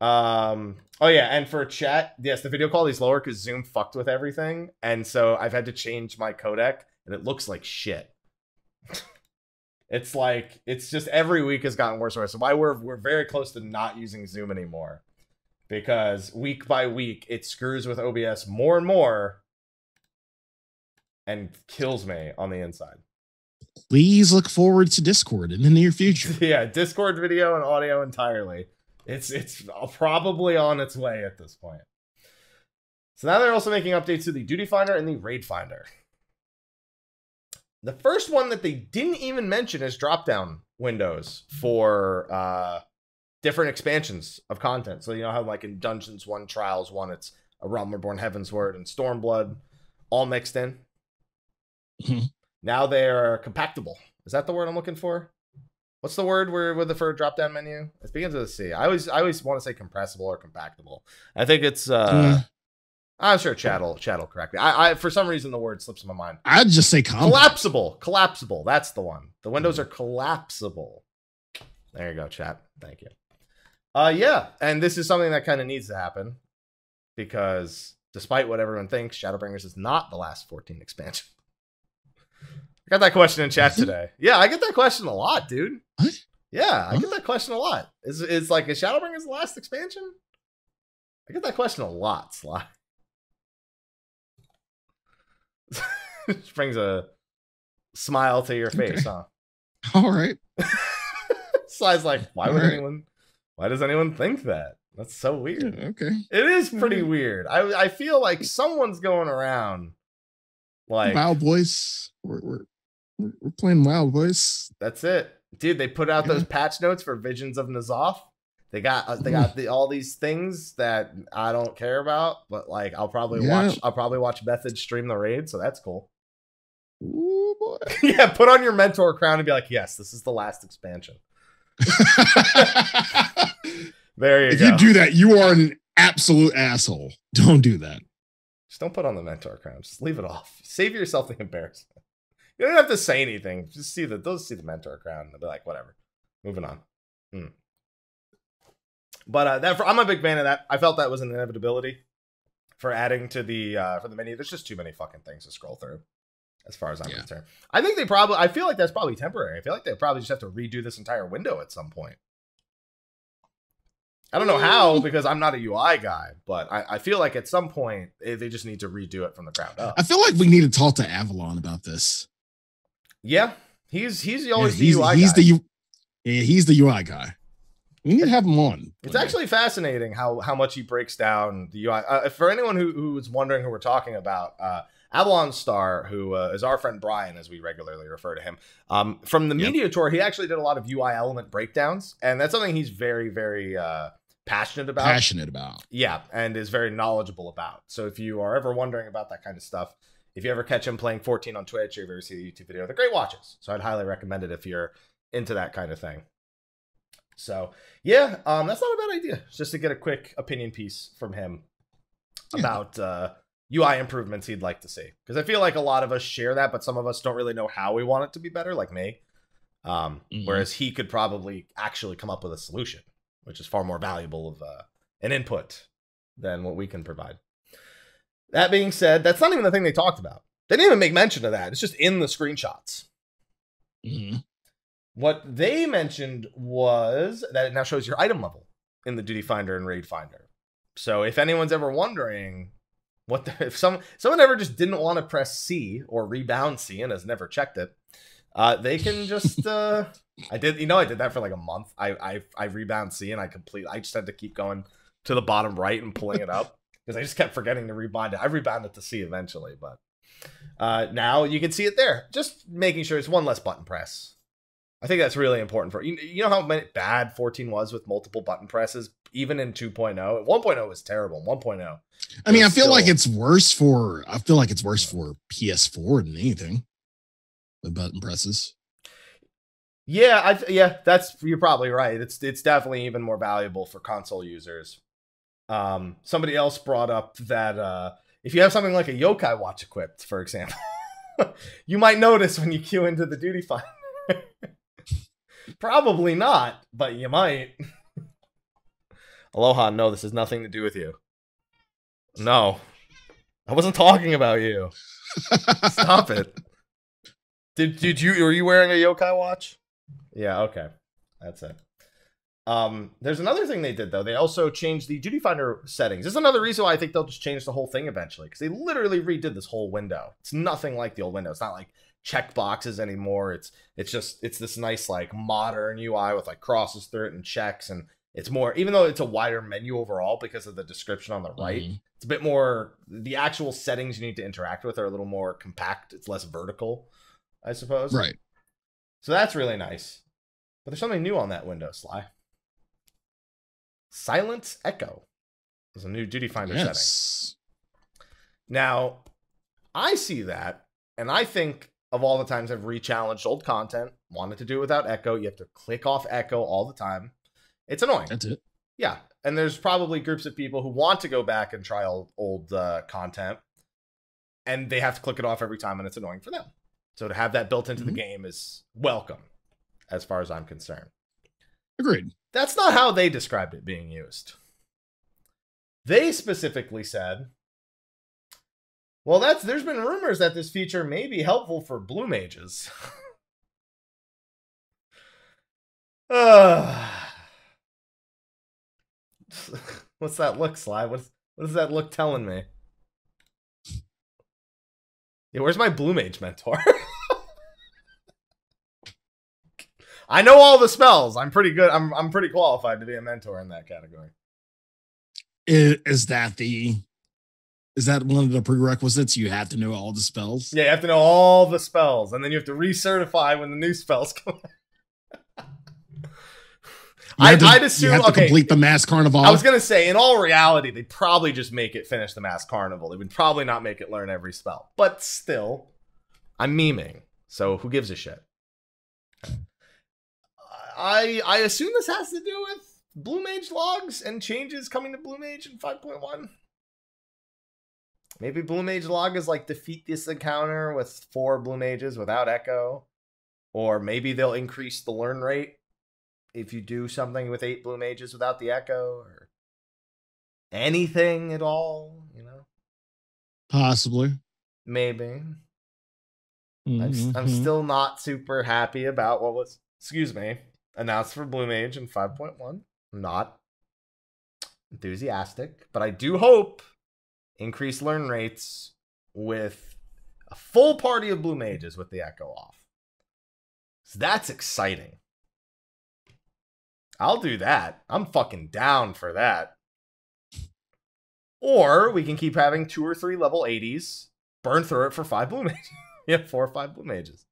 Um. Oh yeah, and for chat, yes, the video quality is lower because Zoom fucked with everything, and so I've had to change my codec, and it looks like shit. (laughs) it's like it's just every week has gotten worse and worse. So why we're we're very close to not using Zoom anymore, because week by week it screws with OBS more and more, and kills me on the inside. Please look forward to Discord in the near future. (laughs) yeah, Discord video and audio entirely. It's it's probably on its way at this point. So now they're also making updates to the Duty Finder and the Raid Finder. The first one that they didn't even mention is drop down windows for uh, different expansions of content. So you know how like in Dungeons One, Trials One, it's a Realm Reborn, Heavensward, and Stormblood, all mixed in. Mhm. Now they are compactable. Is that the word I'm looking for? What's the word where with the for drop down menu? It begins with a C. I always I always want to say compressible or compactable. I think it's uh I'm sure Chad will, Chad will correct me. I, I, for some reason, the word slips in my mind. I'd just say compact. Collapsible. Collapsible. That's the one. The windows are collapsible. There you go, chat. Thank you. Uh, yeah, and this is something that kind of needs to happen because despite what everyone thinks, Shadowbringers is not the last 14 expansion. I got that question in chat today. Yeah, I get that question a lot, dude. What? Yeah, I get that question a lot. Is is like is Shadowbringers the last expansion? I get that question a lot, Sly. Just (laughs) brings a smile to your face, huh? (laughs) All right. (laughs) Sly's like, why would Alright. anyone why does anyone think that? That's so weird. Okay. It is pretty Alright. weird. I I feel like someone's going around like Wild Boys. We're, we're, we're playing Wild Boys. that's it. Dude, they put out Yeah. those patch notes for Visions of N'Zoth. They got uh, they got the, all these things that I don't care about, but like I'll probably Yeah. watch I'll probably watch Method stream the raid, so that's cool. Ooh, boy. (laughs) yeah, put on your mentor crown and be like, "Yes, this is the last expansion." (laughs) There you if go. you do that, you are an absolute asshole. (laughs) Don't do that. Just don't put on the mentor crown. Just leave it off. Save yourself the embarrassment. You don't have to say anything. Just see the they'll see the mentor crown. They'll be like, whatever. Moving on. Hmm. But uh, that for, I'm a big fan of that. I felt that was an inevitability for adding to the uh, for the menu. There's just too many fucking things to scroll through, as far as I'm Yeah. concerned. I think they probably. I feel like that's probably temporary. I feel like they probably just have to redo this entire window at some point. I don't know how because I'm not a UI guy, but I, I feel like at some point eh, they just need to redo it from the ground up. I feel like we need to talk to Avalon about this. Yeah, he's he's Yeah, always he's the UI he's guy. the yeah, he's the UI guy. We need to have him on. It's actually fascinating how how much he breaks down the UI. Uh, for anyone who who is wondering who we're talking about, uh, Avalon Star, who uh, is our friend Brian, as we regularly refer to him, um, from the Yep. media tour, he actually did a lot of UI element breakdowns, and that's something he's very very uh, passionate about. passionate about. Yeah, and is very knowledgeable about. So if you are ever wondering about that kind of stuff, if you ever catch him playing 14 on Twitch or you ever see a YouTube video, they're great watches. So I'd highly recommend it if you're into that kind of thing. So yeah, um, that's not a bad idea. Just to get a quick opinion piece from him Yeah. about uh, UI improvements he'd like to see. Because I feel like a lot of us share that, but some of us don't really know how we want it to be better, like me. Um, Mhm. Whereas he could probably actually come up with a solution, which is far more valuable of uh, an input than what we can provide. That being said, that's not even the thing they talked about. They didn't even make mention of that. It's just in the screenshots. Mhm. What they mentioned was that it now shows your item level in the Duty Finder and Raid Finder. So if anyone's ever wondering what the, if some someone ever just didn't want to press C or rebound C and has never checked it, uh, they can just uh, (laughs) I did you know I did that for like a month. I I I rebound C and I complete I just had to keep going to the bottom right and pulling it up (laughs) because I just kept forgetting to rebound it. I rebounded to C eventually, but uh, now you can see it there. Just making sure it's one less button press. I think that's really important for you. You know how many, bad 14 was with multiple button presses, even in 2.0. 1.0 was terrible. 1.0. I mean, I feel like it's worse for. I feel like it's worse for PS4 than anything. The button presses. Yeah, I yeah, that's you're probably right. It's it's definitely even more valuable for console users. Um, somebody else brought up that uh, if you have something like a yokai watch equipped, for example, (laughs) you might notice when you queue into the duty finder. (laughs) probably not, but you might. (laughs) Aloha, no, this has nothing to do with you. No, I wasn't talking about you. (laughs) Stop it. Did did you were you wearing a yokai watch? Yeah, okay. That's it. Um, there's another thing they did though. They also changed the duty finder settings. This is another reason why I think they'll just change the whole thing eventually because they literally redid this whole window. It's nothing like the old window. It's not like check boxes anymore. It's it's just it's this nice like modern UI with like crosses through it and checks and it's more even though it's a wider menu overall because of the description on the right Mhm. it's a bit more the actual settings you need to interact with are a little more compact it's less vertical i suppose Right. so that's really nice but there's something new on that window sly silence echo is a new duty finder setting Yes. now i see that and i think of all the times i've re-challenged old content wanted to do it without echo you have to click off echo all the time it's annoying That's it. Yeah, and there's probably groups of people who want to go back and try old, old uh, content, and they have to click it off every time, and it's annoying for them. So to have that built into Mhm. the game is welcome, as far as I'm concerned. Agreed. That's not how they described it being used. They specifically said, "Well, that's there's been rumors that this feature may be helpful for blue mages." uh, (laughs) (sighs) (laughs) what's that look, Sly? What's what does that look telling me? Yeah, where's my blue mage mentor? (laughs) I know all the spells. I'm pretty good. I'm I'm pretty qualified to be a mentor in that category. I- Is that the is that one of the prerequisites? You have to know all the spells. Yeah, you have to know all the spells, and then you have to recertify when the new spells (laughs) come. Have to- I'd assume- you have to okay. complete the Masked Carnival. I was gonna say, in all reality, they'd probably just make it finish the Masked Carnival. They would probably not make it learn every spell, but still, I'm memeing, so who gives a shit? I I assume this has to do with Blue Mage logs and changes coming to Blue Mage in 5.1. Maybe Blue Mage log is like defeat this encounter with four Blue Mages without Echo, or maybe they'll increase the learn rate if you do something with eight Blue Mages without the Echo, or anything at all. You know, Possibly. maybe. I'm, s- I'm Mhm. still not super happy about what was, excuse me, announced for Blue Mage in 5.1. I'm not enthusiastic, but I do hope increased learn rates with a full party of Blue Mages with the Echo off. So that's exciting. I'll do that. I'm fucking down for that. Or we can keep having two or three level 80s, burn through it for five (laughs) Blue Mages. yeah, four or five Blue Mages.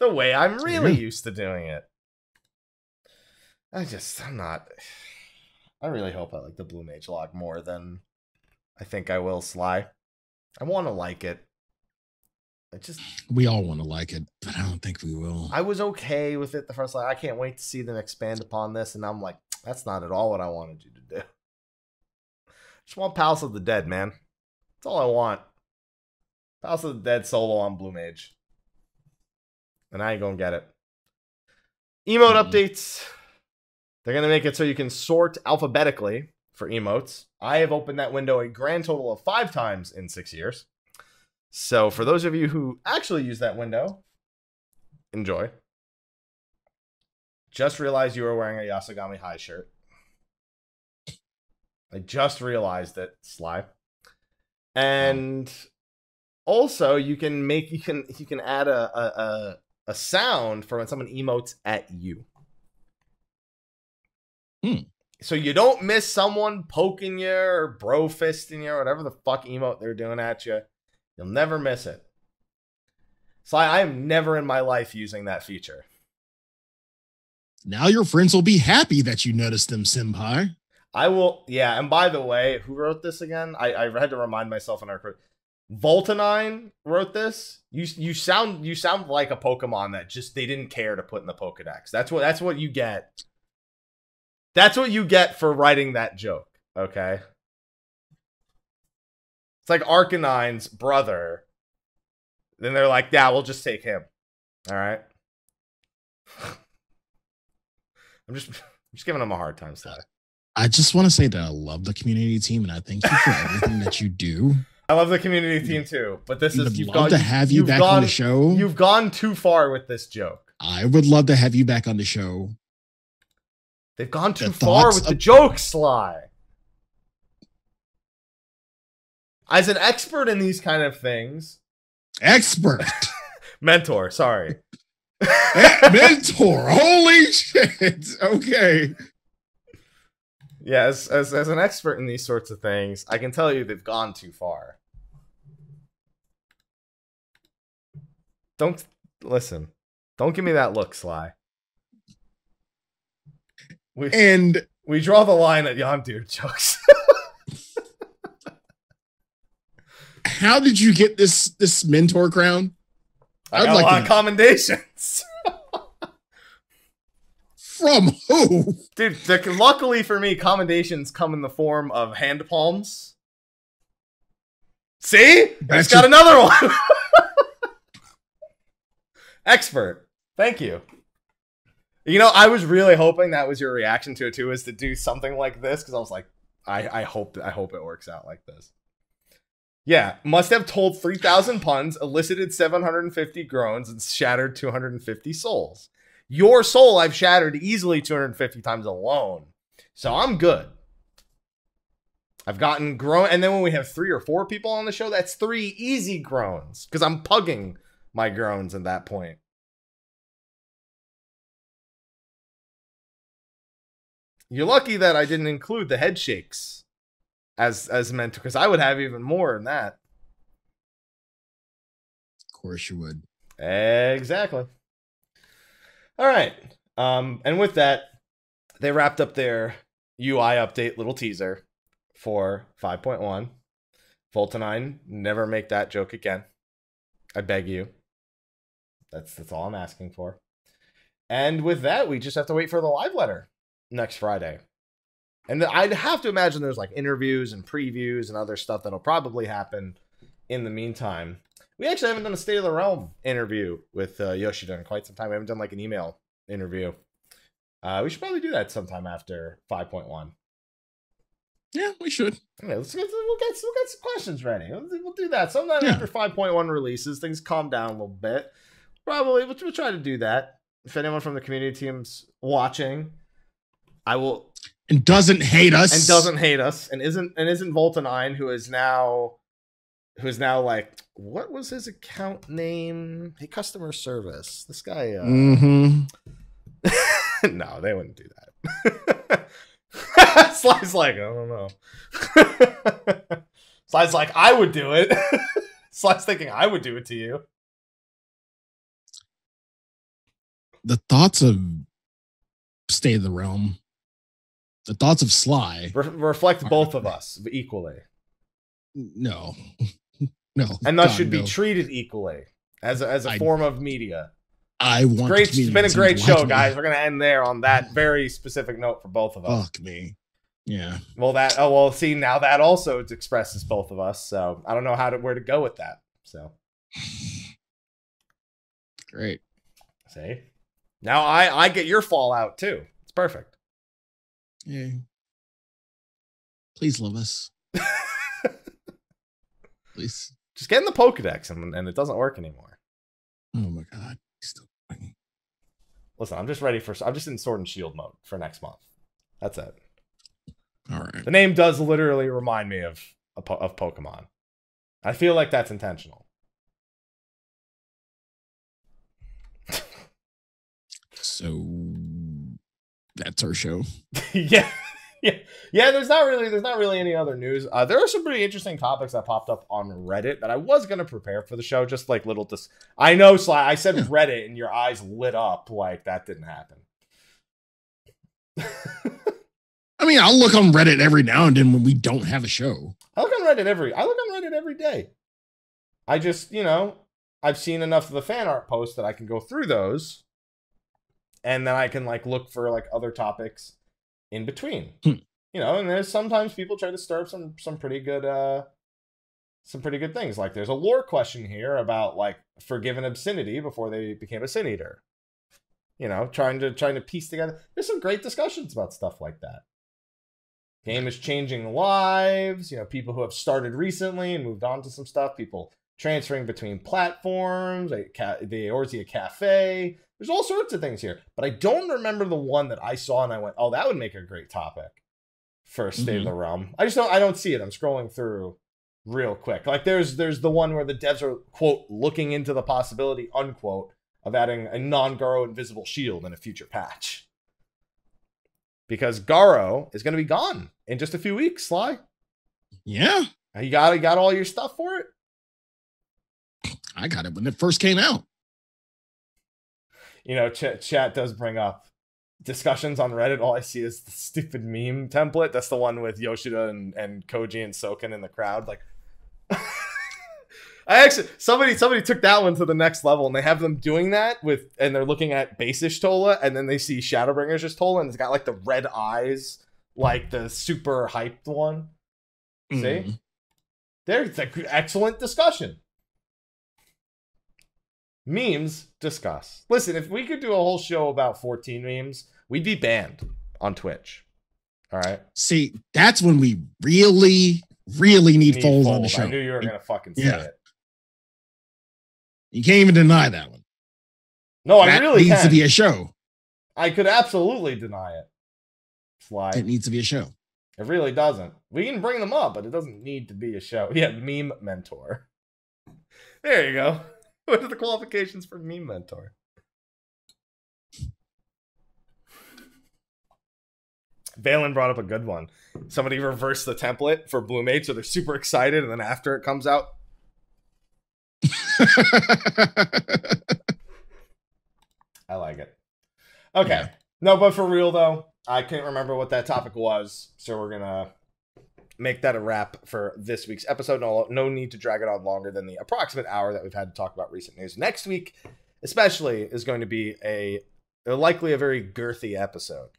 The way I'm really Yeah. used to doing it. I just, I'm not. I really hope I like the Blue Mage log more than I think I will Sly. I want to like it. I just, We all want to like it, but I don't think we will. I was okay with it the first like I can't wait to see them expand upon this, and I'm like, that's not at all what I wanted you to do. Just want Palace of the Dead, man. That's all I want. Palace of the Dead solo on Blue Mage. And I ain't gonna get it. Emote Mhm. updates. They're gonna make it so you can sort alphabetically for emotes. I have opened that window a grand total of five times in six years. So for those of you who actually use that window, enjoy. Just realized you were wearing a Yasugami High shirt. I just realized it, Sly. And also you can make you can you can add a a, a, sound for when someone emotes at you. Hmm. So you don't miss someone poking you or bro fisting you or whatever the fuck emote they're doing at you. You'll never miss it. So I am never in my life using that feature. Now your friends will be happy that you noticed them, Senpai. I will, yeah. And by the way, who wrote this again? I, I had to remind myself in our crit- Voltanine wrote this. You you sound you sound like a Pokemon that just they didn't care to put in the Pokedex. That's what that's what you get. That's what you get for writing that joke. Okay. It's like Arcanine's brother. Then they're like, yeah, we'll just take him. All right. (laughs) I'm just I'm just giving him a hard time, Sly. I just want to say that I love the community team and I thank you for everything that you do. (laughs) I love the community team too, but this is you've love gone to have you back gone, on the show. You've gone too far with this joke. I would love to have you back on the show. They've gone too The far with the of- joke, Sly. As an expert in these kind of things, Expert. (laughs) mentor, sorry. Eh, mentor. Holy shit. Okay. Yeah, as, as as an expert in these sorts of things, I can tell you they've gone too far. Don't listen. Don't give me that look, Sly. We And we draw the line at Yondu jokes. (laughs) how did you get this this mentor crown? I I'd got like a lot of commendations. (laughs) From who? Dude, the, luckily for me, commendations come in the form of hand palms. See? That's got another one. (laughs) Expert. Thank you. You know, I was really hoping that was your reaction to it too, is to do something like this, because I was like, I, I hope I hope it works out like this. Yeah, must have told 3,000 puns, elicited 750 groans, and shattered 250 souls. Your soul I've shattered easily 250 times alone. So I'm good. I've gotten groan, and then when we have three or four people on the show, that's three easy groans because I'm pugging my groans at that point. You're lucky that I didn't include the head shakes as as mentor because I would have even more than that. Of course you would. Exactly. All right. Um, and with that, they wrapped up their UI update little teaser for 5.1. Volta 9, never make that joke again. I beg you. That's that's all I'm asking for. And with that, we just have to wait for the live letter next Friday. And I'd have to imagine there's like interviews and previews and other stuff that'll probably happen in the meantime. We actually haven't done a State of the Realm interview with uh, Yoshida in quite some time. We haven't done like an email interview. Uh, we should probably do that sometime after 5.1. Yeah, we should. Okay, let's get we'll get we'll get some questions ready. We'll, we'll do that sometime yeah. after 5.1 releases. Things calm down a little bit. Probably we'll, we'll try to do that. If anyone from the community team's watching, I will and doesn't hate us and doesn't hate us and isn't and isn't Volta Nine who is now who is now like what was his account name? Hey, customer service. This guy. Uh, mm-hmm. (laughs) no, they wouldn't do that. (laughs) Sly's like I don't know. (laughs) Sly's like I would do it. Sly's thinking I would do it to you. The thoughts of State of the Realm the thoughts of Sly Re- reflect both of us equally. No, (laughs) no, and thus God, should no. be treated equally as a, as a I, form of media. I want. Great, it's been a great show, like guys. We're gonna end there on that (laughs) very specific note for both of us. Fuck me. Yeah. Well, that. Oh well. See, now that also expresses both of us. So I don't know how to where to go with that. So. (sighs) Great. See. Now I I get your fallout too. It's perfect. Yeah. Please love us. (laughs) Please. Just get in the Pokedex and, and it doesn't work anymore. Oh my god. Still Listen, I'm just ready for I'm just in sword and shield mode for next month. That's it. All right. The name does literally remind me of of Pokemon. I feel like that's intentional. so that's our show. (laughs) yeah. Yeah, yeah. There's not really, there's not really any other news. Uh, there are some pretty interesting topics that popped up on Reddit that I was gonna prepare for the show, just like little. Dis- I know, Sly. I said Reddit, and your eyes lit up like that didn't happen. (laughs) I mean, I'll look on Reddit every now and then when we don't have a show. I look on Reddit every. I look on Reddit every day. I just, you know, I've seen enough of the fan art posts that I can go through those and then I can like look for like other topics in between. Hmm. You know, and there's sometimes people try to stir up some some pretty good uh some pretty good things. Like there's a lore question here about like forgiven obscenity before they became a sin eater. You know, trying to trying to piece together. There's some great discussions about stuff like that. Game is changing lives. You know, people who have started recently and moved on to some stuff. People transferring between platforms. Like The Orzia Cafe. There's all sorts of things here, but I don't remember the one that I saw and I went, "Oh, that would make a great topic for State mm-hmm. of the Realm." I just don't I don't see it. I'm scrolling through real quick. Like there's there's the one where the devs are quote looking into the possibility unquote of adding a non-Garo invisible shield in a future patch. Because Garo is going to be gone in just a few weeks, Sly. Yeah. You got you got all your stuff for it? I got it when it first came out you know, ch- chat does bring up discussions on Reddit. All I see is the stupid meme template. That's the one with Yoshida and, and Koji and Soken in the crowd. Like, (laughs) I actually somebody somebody took that one to the next level and they have them doing that with and they're looking at base Tola, and then they see Shadowbringer's Y'shtola and it's got like the red eyes, like the super hyped one. See? Mm. There's an excellent discussion. Memes discuss. Listen, if we could do a whole show about 14 memes, we'd be banned on Twitch. All right. See, that's when we really, really need, Need Foles on the show. I knew you were gonna fucking say Yeah. it. You can't even deny that one. No, I that really needs can. to be a show. I could absolutely deny it. Sly. It needs to be a show. It really doesn't. We can bring them up, but it doesn't need to be a show. (laughs) Yeah, meme mentor. There you go. (laughs) What are the qualifications for meme mentor? Valen brought up a good one. Somebody reversed the template for Blue Mage, so they're super excited, and then after it comes out, (laughs) I like it. Okay. Yeah. No, but for real though, I can't remember what that topic was, so we're gonna make that a wrap for this week's episode. No, no need to drag it on longer than the approximate hour that we've had to talk about recent news. Next week, especially, is going to be a likely a very girthy episode.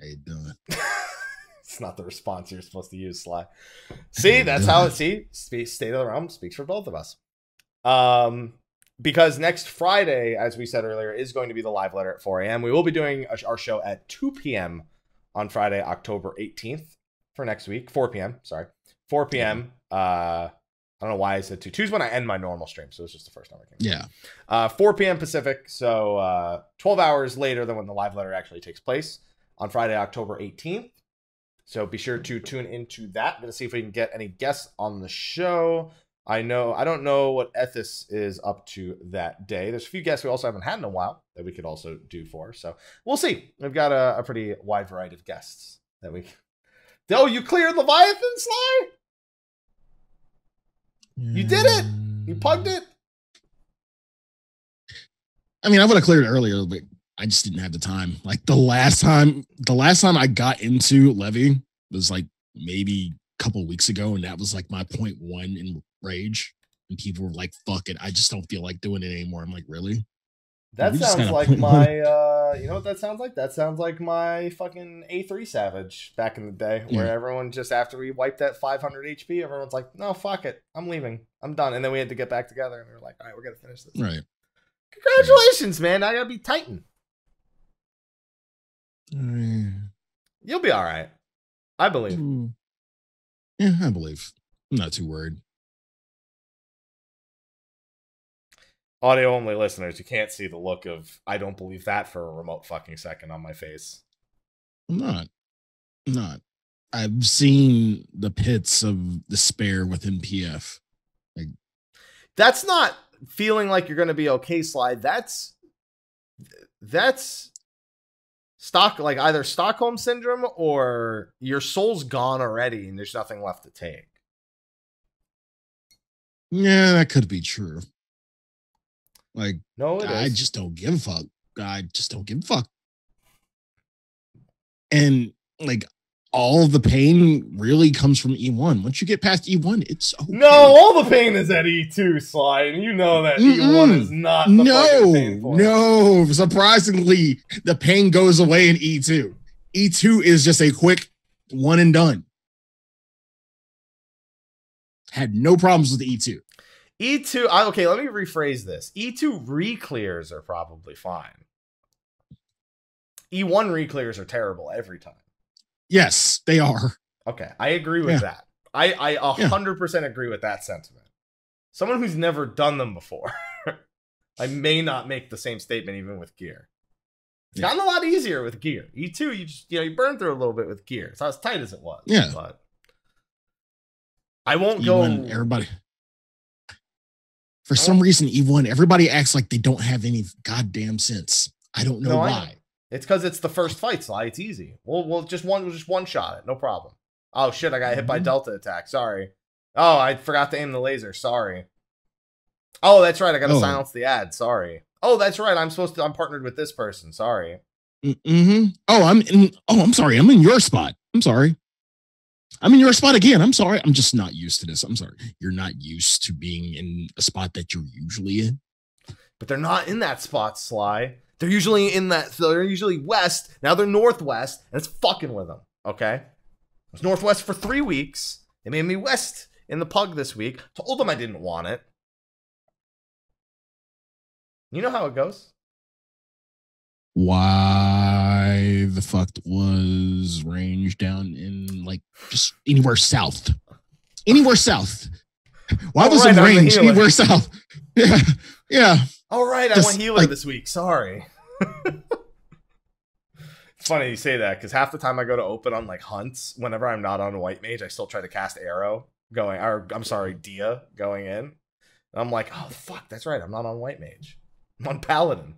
How you doing? (laughs) it's not the response you're supposed to use, Sly. See, (laughs) that's how it. See, state of the realm speaks for both of us. Um, because next Friday, as we said earlier, is going to be the live letter at 4 a.m. We will be doing our show at 2 p.m. on Friday, October 18th for next week. 4 p.m. Sorry, 4 p.m. Uh, I don't know why I said two. Two's when I end my normal stream, so it's just the first time I came. Yeah. Uh, 4 p.m. Pacific, so uh, 12 hours later than when the live letter actually takes place on Friday, October 18th. So be sure to tune into that. I'm gonna see if we can get any guests on the show. I know I don't know what Ethis is up to that day. There's a few guests we also haven't had in a while that we could also do for. So we'll see. We've got a, a pretty wide variety of guests that we. Oh, you cleared Leviathan, Sly? You did it! You pugged it. I mean, I would have cleared it earlier, but I just didn't have the time. Like the last time, the last time I got into Levy was like maybe couple weeks ago, and that was like my point one in rage. And people were like, "Fuck it, I just don't feel like doing it anymore." I'm like, "Really?" That sounds like my uh you know what that sounds like? That sounds like my fucking A3 Savage back in the day where Yeah. everyone just after we wiped that 500 HP, everyone's like, "No, fuck it. I'm leaving. I'm done." And then we had to get back together and we were like, "All right, we're going to finish this." Right. Congratulations, man. I got to be Titan. Mm. You'll be all right. I believe. Mm. Yeah, I believe. I'm not too worried. Audio only listeners, you can't see the look of I don't believe that for a remote fucking second on my face. I'm not. I'm not. I've seen the pits of despair within PF. That's not feeling like you're going to be okay, slide. That's that's stock like either Stockholm syndrome or your soul's gone already and there's nothing left to take. Yeah, that could be true. Like, No, it is. I just don't give a fuck. I just don't give a fuck. And like all the pain really comes from E1. Once you get past E1, it's okay. no, all the pain is at E2, Slide, and you know that E1 is not the fucking pain no, no. Surprisingly, the pain goes away in E2. E2 is just a quick one and done. Had no problems with E E2. E2, okay, let me rephrase this. E2 re-clears are probably fine. E1 re-clears are terrible every time. Yes, they are. Okay, I agree with Yeah. that. I I a hundred percent agree with that sentiment. Someone who's never done them before, (laughs) I may not make the same statement even with gear. It's Yeah. gotten a lot easier with gear. E two, you just you know you burn through a little bit with gear. It's not as tight as it was. Yeah. but I won't go. E1, everybody. For some reason, E1, everybody acts like they don't have any goddamn sense. I don't know No, I know. why. It's because it's the first fight, Sly. It's easy. We'll we'll just one we'll just one shot it, no problem. Oh shit, I got hit by Mhm. Delta attack. Sorry. Oh, I forgot to aim the laser. Sorry. Oh, that's right. I got to Oh. silence the ad. Sorry. Oh, that's right. I'm supposed to. I'm partnered with this person. Sorry. Mm-hmm. Oh, I'm in. Oh, I'm sorry. I'm in your spot. I'm sorry. I'm in your spot again. I'm sorry. I'm just not used to this. I'm sorry. You're not used to being in a spot that you're usually in. But they're not in that spot, Sly. They're usually in that. So they're usually west. Now they're northwest, and it's fucking with them. Okay. I was northwest for three weeks. They made me west in the pug this week. Told them I didn't want it. You know how it goes. Why the fuck was range down in like just anywhere south? Anywhere south. Why was right, range anywhere south? (laughs) Yeah, yeah. All right, I Just, went healer like- this week. Sorry. It's funny you say that because half the time I go to open on like hunts, whenever I'm not on white mage, I still try to cast Aero going, or I'm sorry, Dia going in. And I'm like, oh fuck, that's right, I'm not on white mage. I'm on paladin.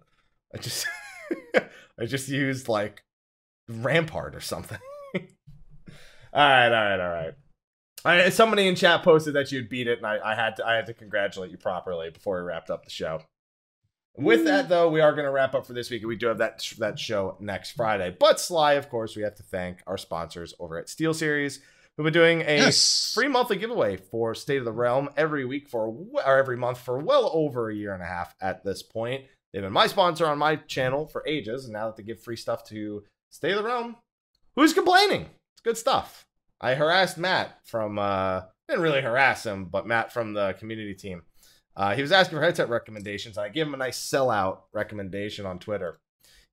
I just, (laughs) I just used like rampart or something. (laughs) all right, all right, all right. I, somebody in chat posted that you'd beat it, and I, I had to I had to congratulate you properly before we wrapped up the show. With that, though, we are going to wrap up for this week, we do have that that show next Friday. But Sly, of course, we have to thank our sponsors over at SteelSeries, who've been doing a Yes. free monthly giveaway for State of the Realm every week for or every month for well over a year and a half at this point. They've been my sponsor on my channel for ages, and now that they give free stuff to State of the Realm, who's complaining? It's good stuff. I harassed Matt from uh didn't really harass him, but Matt from the community team. Uh, he was asking for headset recommendations. and I gave him a nice sellout recommendation on Twitter.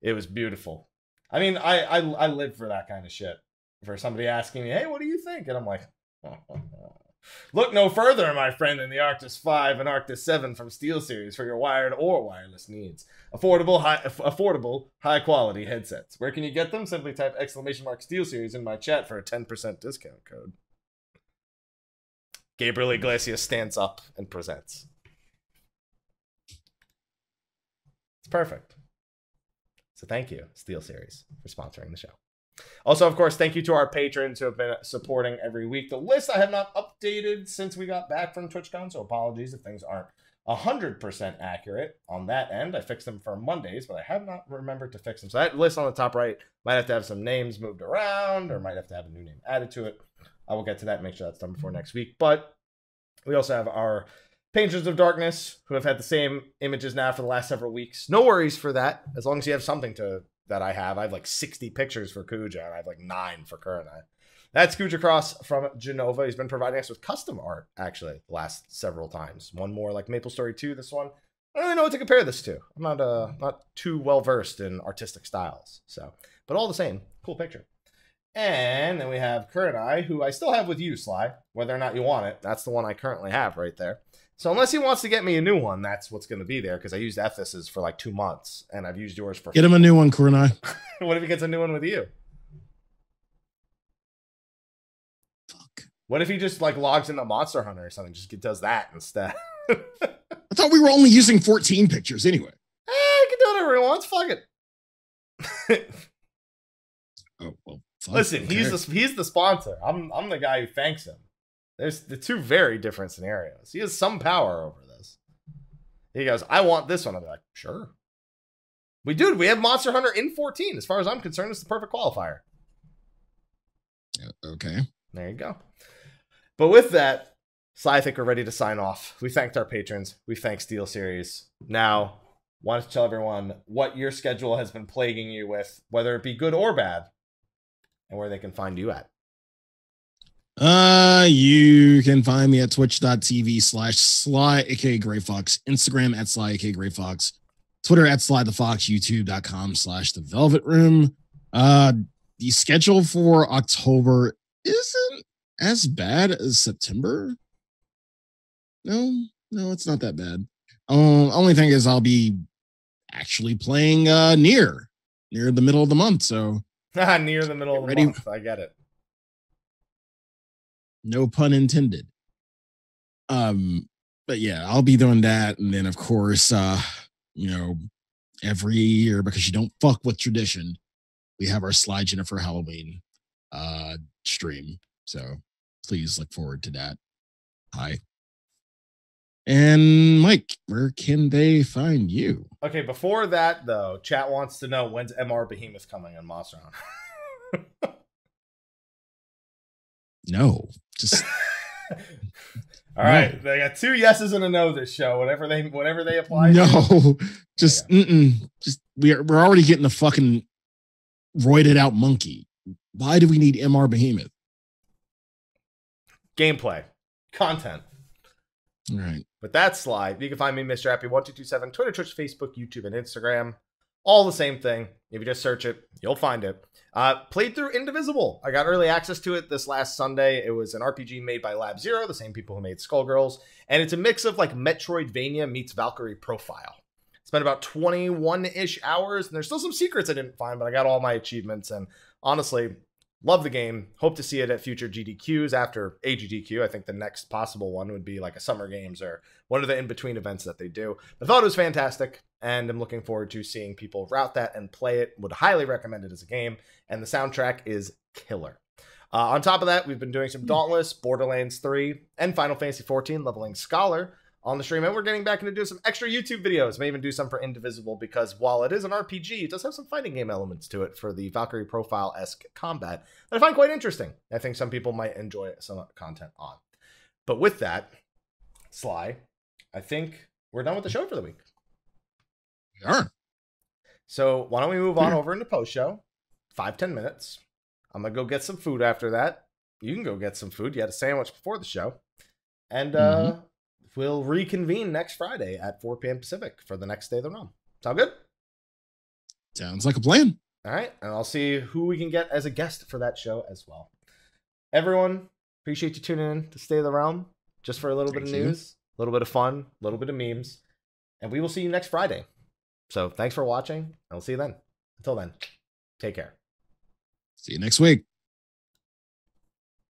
It was beautiful. I mean, I I, I live for that kind of shit. For somebody asking me, "Hey, what do you think?" and I'm like, (laughs) Look no further, my friend, than the Arctis 5 and Arctis 7 from SteelSeries for your wired or wireless needs. Affordable, high, aff- affordable, high quality headsets. Where can you get them? Simply type exclamation mark SteelSeries in my chat for a 10% discount code. Gabriel Iglesias stands up and presents. It's perfect. So thank you, SteelSeries, for sponsoring the show. Also, of course, thank you to our patrons who have been supporting every week. The list I have not updated since we got back from TwitchCon, so apologies if things aren't 100% accurate on that end. I fixed them for Mondays, but I have not remembered to fix them. So that list on the top right might have to have some names moved around or might have to have a new name added to it. I will get to that and make sure that's done before next week. But we also have our Patrons of Darkness who have had the same images now for the last several weeks. No worries for that, as long as you have something to that I have. I have like 60 pictures for Kuja, and I have like nine for Kurenai. That's Kuja Cross from Jenova. He's been providing us with custom art, actually, the last several times. One more like Maple Story 2, this one. I don't really know what to compare this to. I'm not uh not too well versed in artistic styles. So, but all the same, cool picture. And then we have Kurenai, who I still have with you, Sly, whether or not you want it. That's the one I currently have right there. So unless he wants to get me a new one, that's what's going to be there because I used Ethos's for like two months and I've used yours for. Get him a new one, Kurenai. (laughs) what if he gets a new one with you? Fuck. What if he just like logs into Monster Hunter or something? Just does that instead. eh, (laughs) I thought we were only using 14 pictures anyway. I can do whatever he wants. Fuck it. (laughs) Oh well. fuck, Listen, okay. he's the he's the sponsor. I'm I'm the guy who thanks him. There's the two very different scenarios. He has some power over this. He goes, I want this one. I'm like, sure. We do. We have Monster Hunter in 14. As far as I'm concerned, it's the perfect qualifier. okay. There you go. But with that, so I think we're ready to sign off. We thanked our patrons. We thanked SteelSeries. Now, want to tell everyone what your schedule has been plaguing you with, whether it be good or bad, and where they can find you at. Uh, you can find me at twitch.tv slash sly, aka Gray Fox, Instagram at sly, aka Gray Fox, Twitter at sly the fox, youtube.com slash the velvet room. Uh, the schedule for October isn't as bad as September. No, no, it's not that bad. Um, only thing is I'll be actually playing uh near near the middle of the month, so (laughs) Near the middle of the Ready? month. I get it. No pun intended. Um, but yeah, I'll be doing that, and then of course, uh, you know, every year because you don't fuck with tradition, we have our Sly Jennifer Halloween uh stream. So please look forward to that. Hi. And Mike, where can they find you? Okay, before that though, chat wants to know when's MR Behemoth coming on Monster Hunter. (laughs) No, just (laughs) (laughs) All right, they got two yeses and a no this show. Whatever they whatever they apply. to. no, (laughs) just mm-mm, just we are we're already getting the fucking roided out monkey. Why do we need MR Behemoth? Gameplay, content. All right. But that's live. You can find me, Mr. Happy1227, Twitter, Twitch, Facebook, YouTube, and Instagram. All the same thing. If you just search it, you'll find it. Uh, played through Indivisible. I got early access to it this last Sunday. It was an RPG made by Lab Zero, the same people who made Skullgirls. And it's a mix of like Metroidvania meets Valkyrie Profile. Spent about 21 ish hours, and there's still some secrets I didn't find, but I got all my achievements. And honestly, love the game. Hope to see it at future GDQs after AGDQ. I think the next possible one would be like a Summer Games or one of the in between events that they do. I thought it was fantastic, and I'm looking forward to seeing people route that and play it. Would highly recommend it as a game, and the soundtrack is killer. Uh, on top of that, we've been doing some Dauntless, Borderlands 3, and Final Fantasy 14 leveling Scholar on the stream, and we're getting back into doing some extra YouTube videos. May even do some for Indivisible because while it is an RPG, it does have some fighting game elements to it for the Valkyrie profile esque combat that I find quite interesting. I think some people might enjoy some content on. But with that, Sly, I think we're done with the show for the week. We are. So why don't we move on over into post show? Five ten minutes. I'm gonna go get some food after that. You can go get some food. You had a sandwich before the show, and uh, we'll reconvene next Friday at 4 p.m. Pacific for the next day of the realm. Sound good? Sounds like a plan. All right, and I'll see who we can get as a guest for that show as well. Everyone, appreciate you tuning in to State of the Realm just for a little bit of you. news, a little bit of fun, a little bit of memes, and we will see you next Friday. So thanks for watching, we'll see you then. Until then, take care. See you next week.